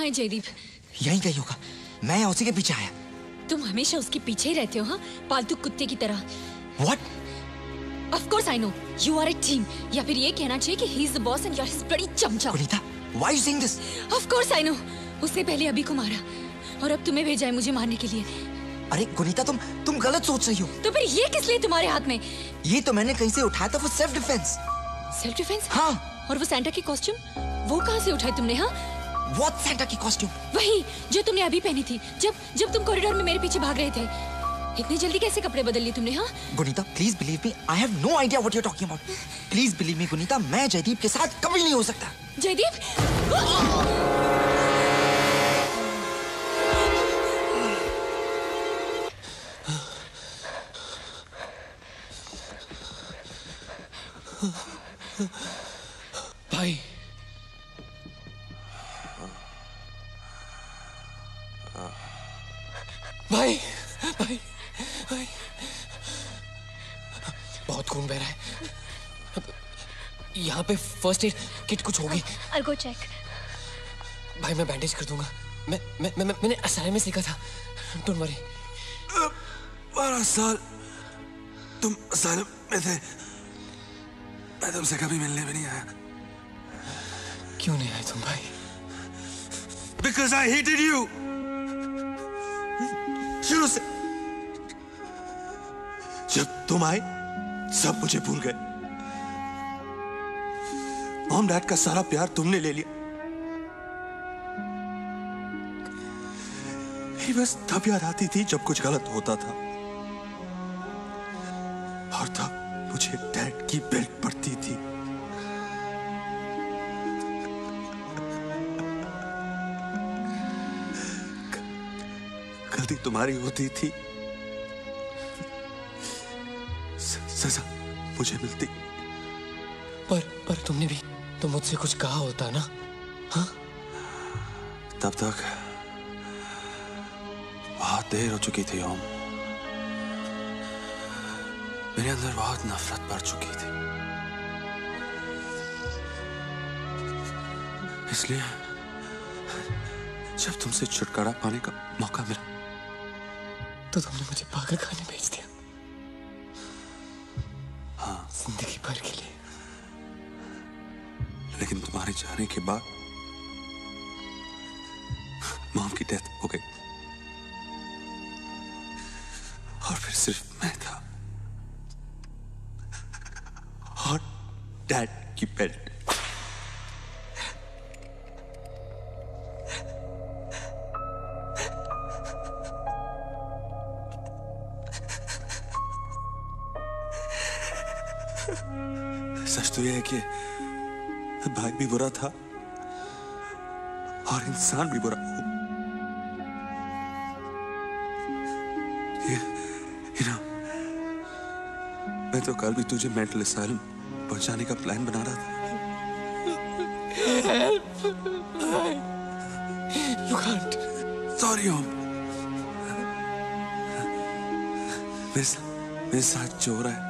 Speaker 25: कहाँ है
Speaker 11: जयदीप? यहीं कहीं होगा। मैं उसी के पीछे आया।
Speaker 17: तुम हमेशा उसके पीछे ही रहते हो हाँ? पालतू कुत्ते की तरह।
Speaker 11: What?
Speaker 17: Of course I know. You are a team. या फिर ये कहना चाहिए कि he is the boss and you are his bloody चमचा.
Speaker 11: Kunita, why are you saying this?
Speaker 17: Of course I know. उससे पहले अभी को मारा। और अब तुम्हें भेजा है मुझे मारने के लिए।
Speaker 11: अरे गुनीता तुम तुम गलत सोच रही हो।
Speaker 17: तो फिर ये किस लिए तुम्हारे हाथ में?
Speaker 11: ये तो मैंने कहीं से उठाया था for self defence
Speaker 17: self defence
Speaker 11: हाँ।
Speaker 17: और वो सैंटा की कॉस्ट्यूम वो कहाँ से उठाई तुमने हाँ?
Speaker 11: What सैंटा की कॉस्ट्यूम
Speaker 17: वही जो तुमने अभी पहनी थी जब जब तुम कॉरिडोर में मेरे पीछे भाग रहे थे। इतनी जल्दी कैसे कपड़े बदल लिए तुमने हाँ?
Speaker 11: Gunita please believe me I have no idea what you talking about please believe me Gunita मैं जयदीप के साथ कभी नहीं हो सकता।
Speaker 17: जयदीप?
Speaker 8: भाई भाई भाई भाई। बहुत खून बह रहा है। यहाँ पे फ़र्स्ट एड किट कुछ होगी।
Speaker 25: I'll go check.
Speaker 8: भाई मैं बैंडेज कर दूँगा। मैं मैं, मैं, मैंने असारे में सीखा था। डोंट वरी
Speaker 12: बारह साल तुम साल में थे। मैं तुमसे कभी मिलने भी नहीं आया।
Speaker 8: क्यों नहीं आए तुम भाई?
Speaker 12: Because I hated you. शुरू से जब तुम आए, सब मुझे भूल गए। मॉम, डैड का सारा प्यार तुमने ले लिया। बस तब याद आती थी जब कुछ गलत होता था। और तब मुझे डैड की बेल्ट पड़ती थी। गलती तुम्हारी होती थी। सजा मुझे मिलती।
Speaker 8: पर पर तुमने भी तो मुझसे कुछ कहा होता ना हाँ?
Speaker 12: तब तक बहुत देर हो चुकी थी ओम। मेरे अंदर बहुत नफरत बढ़ चुकी थी। इसलिए जब तुमसे छुटकारा पाने का मौका मिला
Speaker 8: तो तुमने मुझे पागल खाने भेज दिया।
Speaker 12: हाँ।
Speaker 8: ज़िंदगी भर के लिए।
Speaker 12: लेकिन तुम्हारे जाने के बाद मॉम की डेथ हो गई। और फिर सिर्फ़ मैं था। और डैड की बेल्ट है कि भाई भी बुरा था और इंसान भी बुरा ये you मैं तो कल भी तुझे मेंटल असाइलम पहुँचाने का प्लान बना रहा था।
Speaker 8: यू कांट
Speaker 12: सॉरी ओम मेरे साथ मेरे साथ जो हो रहा है।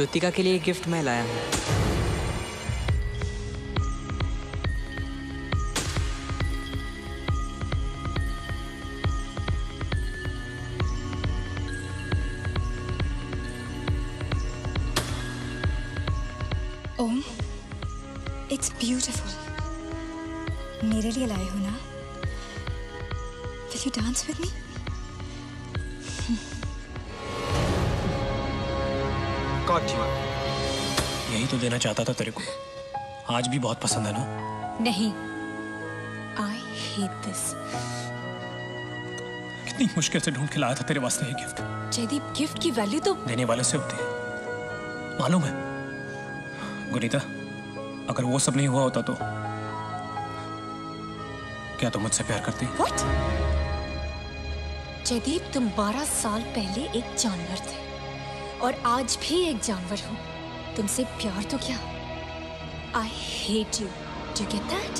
Speaker 1: ज्योतिका के लिए गिफ्ट मैं लाया हूँ।
Speaker 15: तो चाहता था तेरे को? आज भी बहुत पसंद है ना?
Speaker 17: नहीं। आई हेट दिस
Speaker 15: कितनी मुश्किल से ढूंढ के लाया था तेरे वास्ते ये गिफ्ट
Speaker 17: जयदीप गिफ्ट की वैल्यू तो
Speaker 15: देने वाले से होती है। मालूम है? गुनीता अगर वो सब नहीं हुआ होता तो क्या तुम तो मुझसे प्यार करती?
Speaker 17: व्हाट जयदीप तुम 12 साल पहले एक जानवर थे। और आज भी एक जानवर हो। तुमसे प्यार तो क्या? I hate you do get that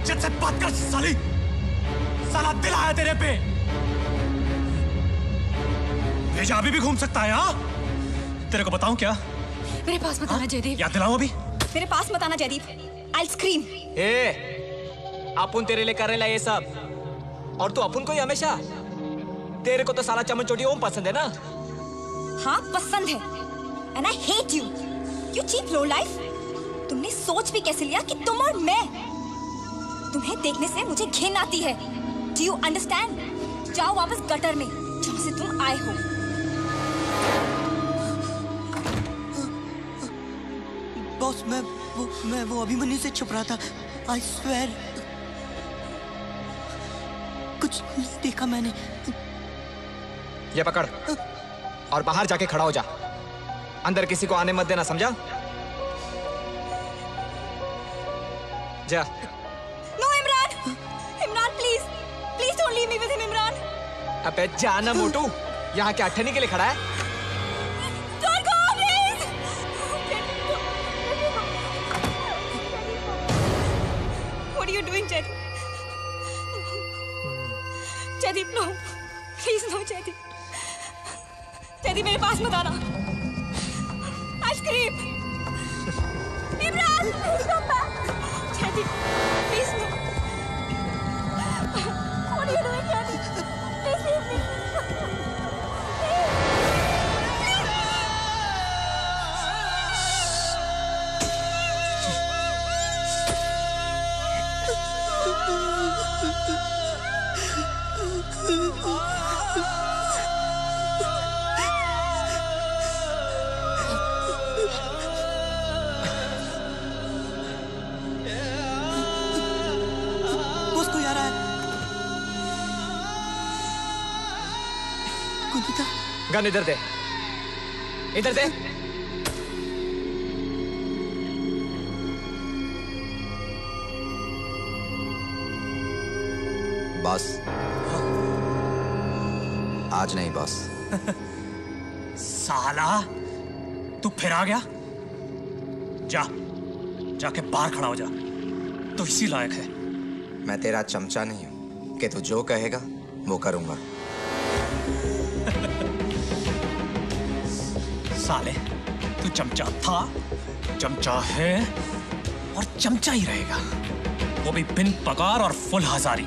Speaker 15: इज़्ज़त से बात कर साली। साला दिल आया तेरे पे। भेजा अभी भी घूम सकता है हाँ? तेरे को बताऊँ क्या?
Speaker 17: मेरे पास मत आना जयदीप
Speaker 15: याद दिलाऊं अभी?
Speaker 5: मेरे पास मत आना जयदीप आई स्क्रीम
Speaker 3: ए अपुन तेरे लिए कर रहे ये सब। और तू अपुन को ही हमेशा। तेरे को तो साला चमन चोटी ओम पसंद है ना?
Speaker 5: हाँ पसंद है। And I hate you you cheap low life तुमने सोच भी कैसे लिया कि तुम और मैं? तुम्हें देखने से मुझे घिन आती है। डू यू अंडरस्टैंड जाओ वापस गटर में जहाँ से तुम आए हो।
Speaker 4: बॉस मैं वो मैं वो अभिमन्यु से छुप रहा था। आई स्वेर कुछ नहीं देखा मैंने।
Speaker 3: ये पकड़। और बाहर जाके खड़ा हो जा। अंदर किसी को आने मत देना समझा? जा।
Speaker 5: No Imran Imran please please don't leave me with him Imran
Speaker 3: अबे जाना मोटू। यहाँ क्या अठनी के लिए खड़ा है?
Speaker 5: पास मत आना। आइसक्रीम। इमरान!
Speaker 3: गन इधर दे। इधर दे।
Speaker 11: बॉस। आज नहीं बॉस।
Speaker 15: साला तू फिर आ गया? जा जाके बाहर खड़ा हो जा। तो इसी लायक है।
Speaker 11: मैं तेरा चमचा नहीं हूँ कि तू जो कहेगा वो करूँगा।
Speaker 15: साले तू चमचा था चमचा है और चमचा ही रहेगा। वो भी बिन पगार और फुल हजारी।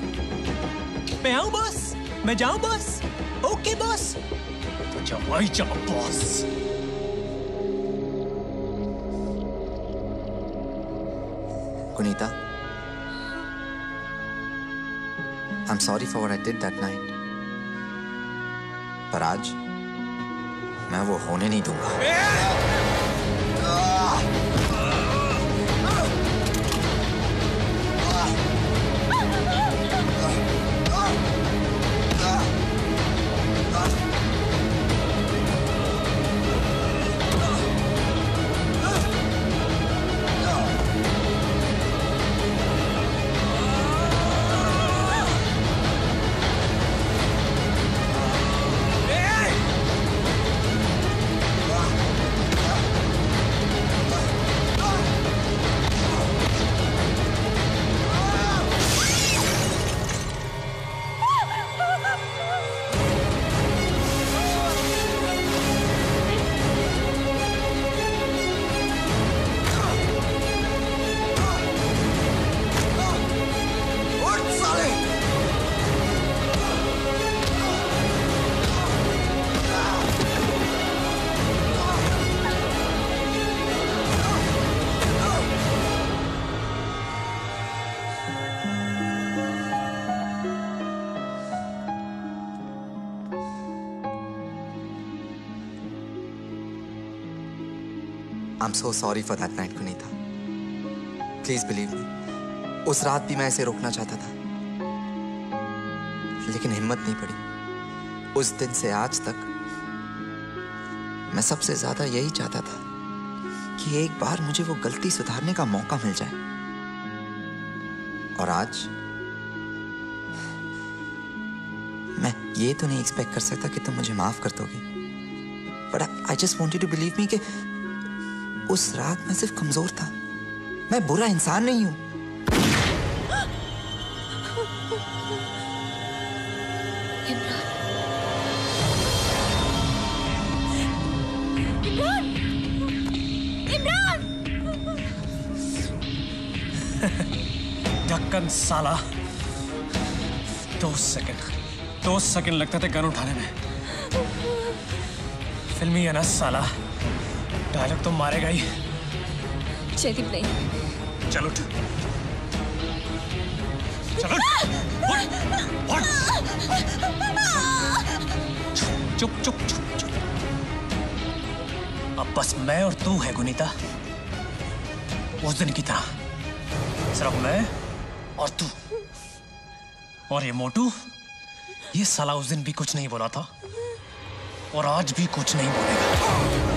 Speaker 15: मैं आऊँ बस मैं जाऊँ बस। ओके बस। तो जाओ जाओ boss.
Speaker 11: Kunita, I'm sorry for what I did that night. आज मैं वो होने नहीं दूँगा I'm so sorry for that night Kunita please believe me उस रात भी मैं इसे रोकना चाहता था। लेकिन हिम्मत नहीं पड़ी। उस दिन से आज तक मैं सबसे ज़्यादा यही चाहता था कि एक बार मुझे वो गलती सुधारने का मौका मिल जाए। और आज मैं ये तो नहीं एक्सपेक्ट कर सकता कि तुम मुझे माफ़ कर दोगी। But I just want to believe me कि उस रात मैं सिर्फ़ कमज़ोर था। मैं बुरा इंसान नहीं हूँ।
Speaker 15: ढक्कन साला। दो सेकंड। दो सेकंड लगते थे गन उठाने में। फिल्मी है ना साला। डायलॉग तो मारेगा ही।
Speaker 7: जयदीप नहीं
Speaker 15: चलो उठ। चलो चुप चुप चुप चुप। अब बस मैं और तू है गुनीता। उस दिन की तरह। सिर्फ़ मैं और तू। और ये मोटू ये साला उस दिन भी कुछ नहीं बोला था। और आज भी कुछ नहीं बोलेगा।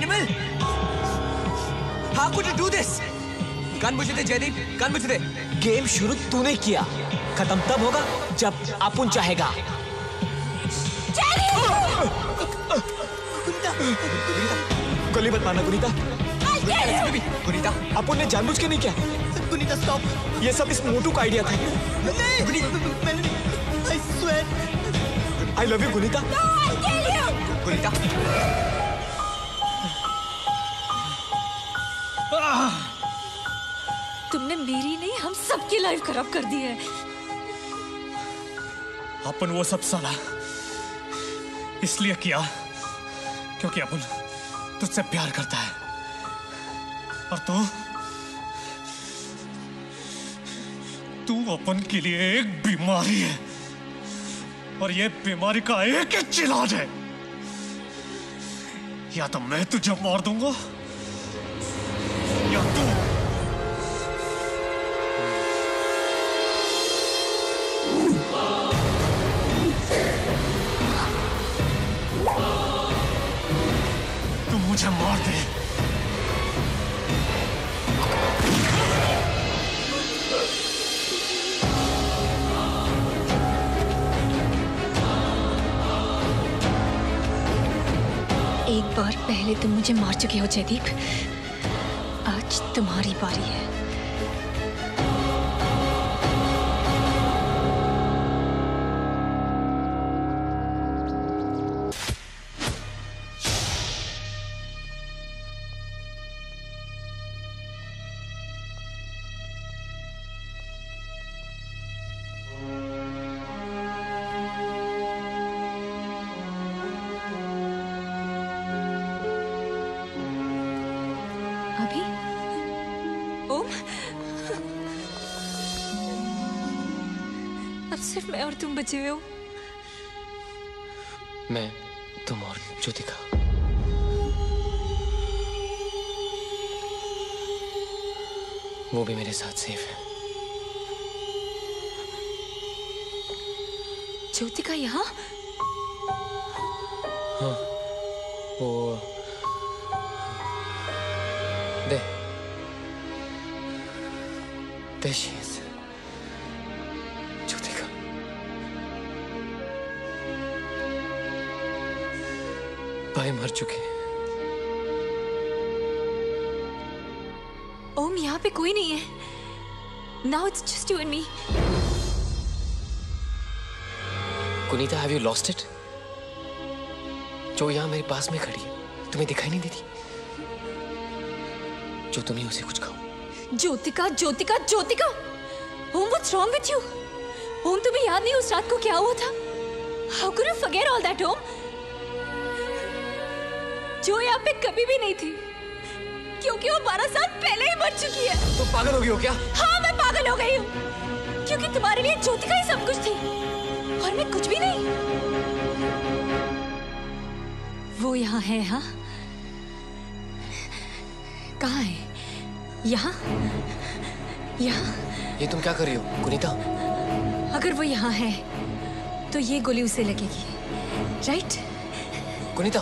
Speaker 1: Animal how could you do this gun मुझे दे जयदीप गन मुझे दे.
Speaker 3: गेम शुरू तूने किया। खत्म तब होगा जब अपुन चाहेगा। गली मत मारना गुनीता
Speaker 1: गुनीता
Speaker 3: अपुन ने जानबूझ के नहीं किया।
Speaker 4: गुनीता स्टॉप
Speaker 3: ये सब इस मोटू का आइडिया था।
Speaker 1: I
Speaker 7: love you Gunita Gunita सबकी लाइफ खराब कर दी है।
Speaker 15: अपन वो सब साला इसलिए किया क्योंकि अपन तुझसे प्यार करता है। और तू? तू अपन के लिए एक बीमारी है। और ये बीमारी का एक ही इलाज है। या तो मैं तुझे मार दूँगा मुझे मार दे
Speaker 17: एक बार पहले तुम मुझे मार चुके हो, जयदीप। आज तुम्हारी बारी है। और तुम बचे हुए हो?
Speaker 8: मैं तुम और ज्योतिका वो भी मेरे साथ सेफ़ है।
Speaker 17: ज्योतिका यहाँ?
Speaker 8: हाँ वो दे। there भाई मर चुके
Speaker 17: ओम यहाँ पे कोई नहीं है। Now it's just you and me
Speaker 8: Kunita have you lost it जो यहाँ मेरे पास में खड़ी है तुम्हें दिखाई नहीं देती? जो तुम ही उसे कुछ कहो
Speaker 17: Jyotika Jyotika Jyotika! Om what's wrong with you Om तुम्हें याद नहीं उस रात को क्या हुआ था? How could you forget all that Om? जो यहाँ पे कभी भी नहीं थी क्योंकि वो बारह साल पहले ही मर चुकी है।
Speaker 3: तो पागल हो गई हो क्या?
Speaker 17: हाँ मैं पागल हो गई हूँ क्योंकि तुम्हारे लिए ज्योतिका ही सब कुछ थी और मैं कुछ भी नहीं। वो यहाँ है हाँ? कहाँ है? यहाँ? यहाँ?
Speaker 1: ये तुम क्या कर रही हो गुनीता
Speaker 17: अगर वो यहाँ है तो ये गोली उसे लगेगी राइट?
Speaker 1: गुनीता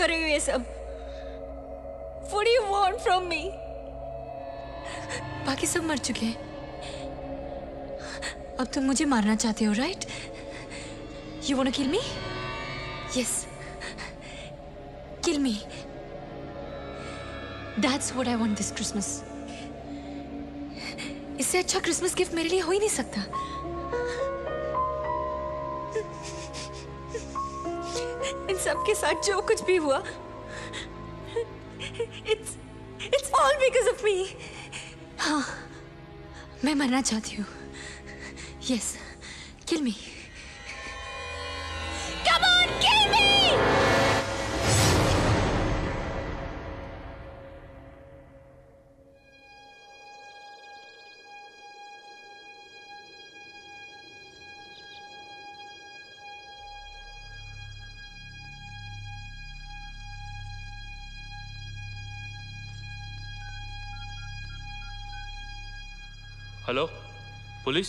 Speaker 26: कर
Speaker 27: रहे हो
Speaker 26: ये सब?
Speaker 17: What do you want from me? बाकी सब मर चुके हैं। अब तुम मुझे मारना चाहते हो right you want kill me yes kill me that's what I want this Christmas इससे अच्छा क्रिसमस गिफ्ट मेरे लिए हो ही नहीं सकता।
Speaker 7: सब के साथ जो कुछ भी हुआ it's it's all because of me हाँ मैं मरना चाहती हूँ। Yes kill me
Speaker 28: hello police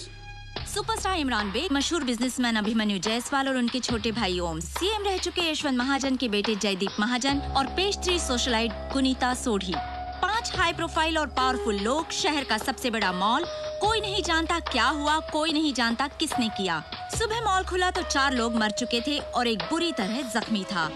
Speaker 29: superstar Imran Baig मशहूर बिजनेसमैन अभिमन्यु जायसवाल और उनके छोटे भाई ओम। सीएम रह चुके यशवंत महाजन के बेटे जयदीप महाजन और पेस्ट्री सोशलाइट गुनीता सोढ़ी। पाँच हाई प्रोफ़ाइल और पावरफुल लोग शहर का सबसे बड़ा मॉल कोई नहीं जानता क्या हुआ, कोई नहीं जानता किसने किया। सुबह मॉल खुला तो चार लोग मर चुके थे और एक बुरी तरह जख्मी था।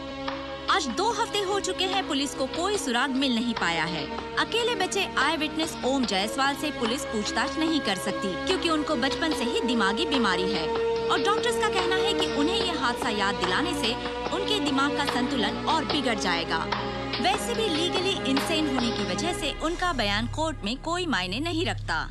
Speaker 29: आज दो हफ़्ते हो चुके हैं पुलिस को कोई सुराग मिल नहीं पाया है। अकेले बचे आई विटनेस ओम जायसवाल से पुलिस पूछताछ नहीं कर सकती, क्योंकि उनको बचपन से ही दिमागी बीमारी है। और डॉक्टर्स का कहना है कि उन्हें ये हादसा याद दिलाने से उनके दिमाग का संतुलन और बिगड़ जाएगा। वैसे भी लीगली इंसेन होने की वजह से उनका बयान कोर्ट में कोई मायने नहीं रखता।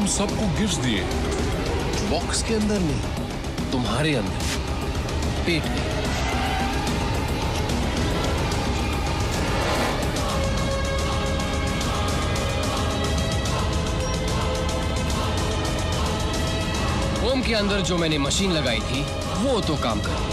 Speaker 21: तुम सबको गिफ्ट दिए।
Speaker 8: बॉक्स के अंदर नहीं, तुम्हारे अंदर। पेट में। ओम के अंदर जो मैंने मशीन लगाई थी, वो तो काम कर।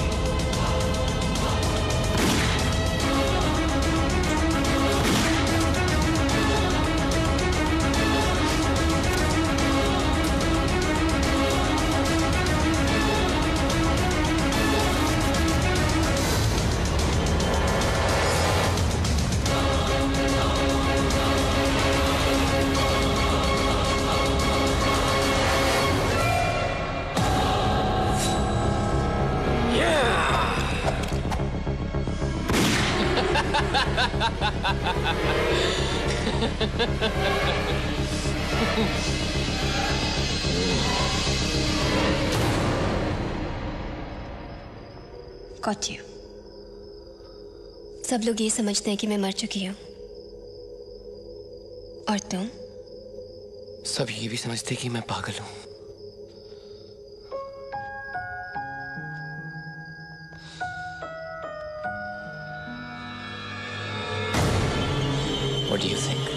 Speaker 7: लोग ये समझते हैं कि मैं मर चुकी हूँ। और तुम?
Speaker 9: सब ये भी समझते कि मैं पागल हूँ। What do you think?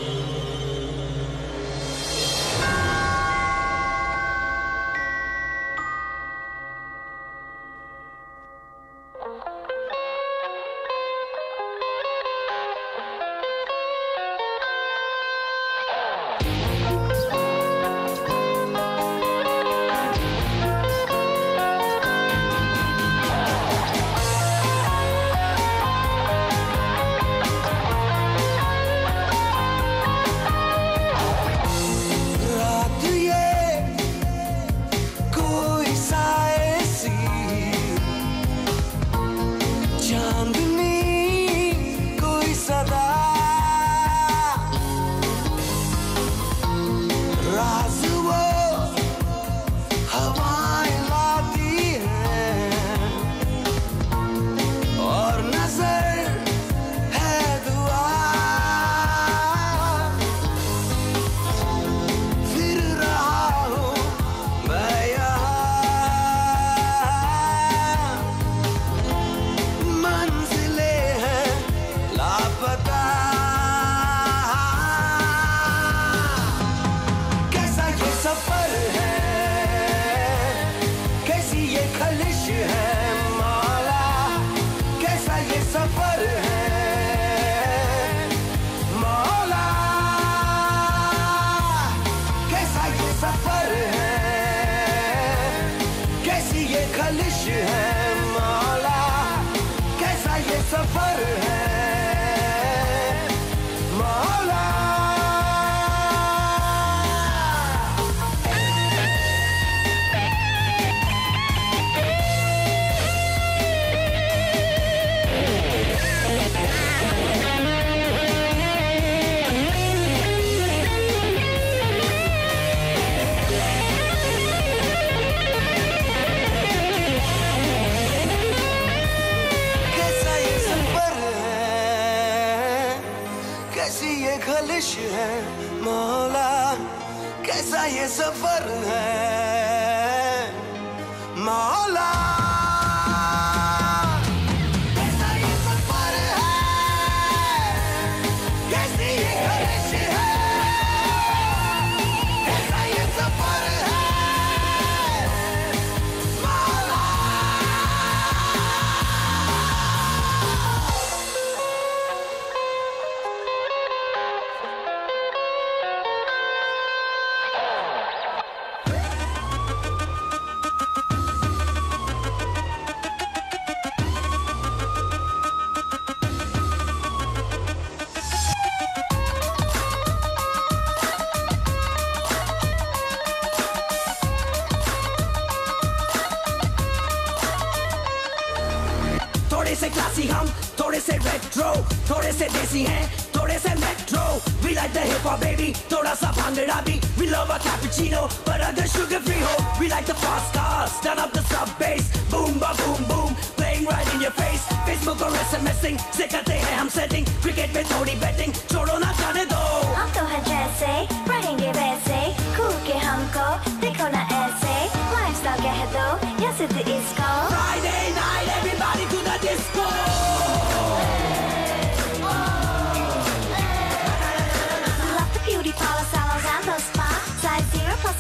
Speaker 23: Classy हम थोड़े से रेट्रो थोड़े से देसी हैं थोड़े से metro we like the hip hop baby थोड़ा सा भांगड़ा भी. वी लव अ कैपुचिनो पर अगर शुगर फ्री हो we like the fast cars turn up the sub bass boom ba boom boom playing right in your face Facebook और SMSing से करते हैं हम सेटिंग क्रिकेट में थोड़ी बैटिंग छोड़ो ना जाने दो.
Speaker 30: हम तो हैं जैसे रहेंगे वैसे. खूब के हमको देखो ना ऐसे. लाइफस्टाइल कह दो? या सिर्फ़ इसको
Speaker 23: Friday night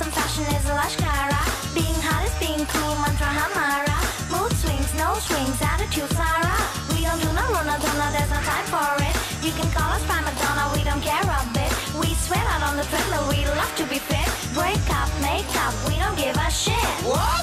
Speaker 30: some fashion is a lush cara Being hot is being cool mantra hamara. Mood swings, no swings, attitude Sarah. We don't do no runa Ronaldona, there's no time for it. You can call us prima donna, we don't care a bit. We sweat out on the treadmill, we love to be fit. Break up, make up, we don't give a shit.
Speaker 23: What?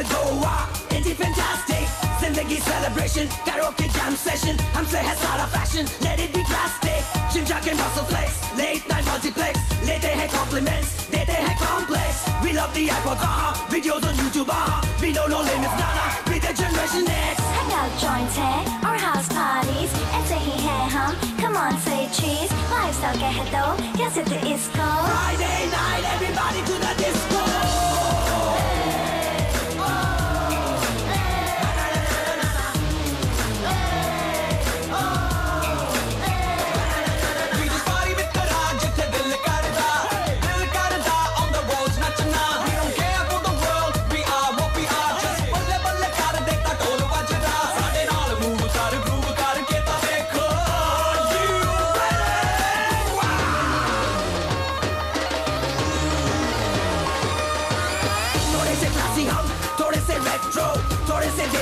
Speaker 23: In Goa, Indie fantastic. ज़िंदगी celebration, karaoke jam session. हमसे है सारा fashion, let it be plastic. Chimchak and muscle flex, late night multiplex. लेते हैं compliments, देते हैं complex. We love the iPod, uh Videos on YouTube, uh We know no limits, nah nah. We the generation X.
Speaker 30: Hang out joints है और house parties ऐसे ही हैं हम Come on say cheese Lifestyle कह दो या सिर्फ़ इसको
Speaker 23: Friday night, everybody to the disco.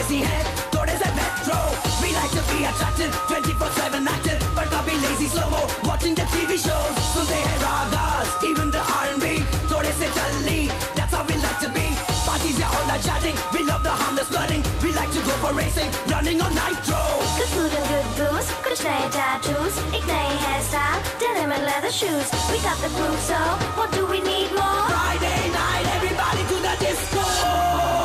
Speaker 1: We
Speaker 23: like to be attracted, 24-7 active, but not be lazy slow-mo, watching the TV shows. Sunte hai ragas, even the R&B, thode se jalli, that's how we like to be. Parties are all night chatting, we love the harmless flirting, we like to go for racing, running on nitro.
Speaker 30: Kuch booty good booze, kuch naye tattoos, ek naye hairstyle, denim and leather shoes. We got the groove so, what do we need more?
Speaker 23: Friday night, everybody to the disco!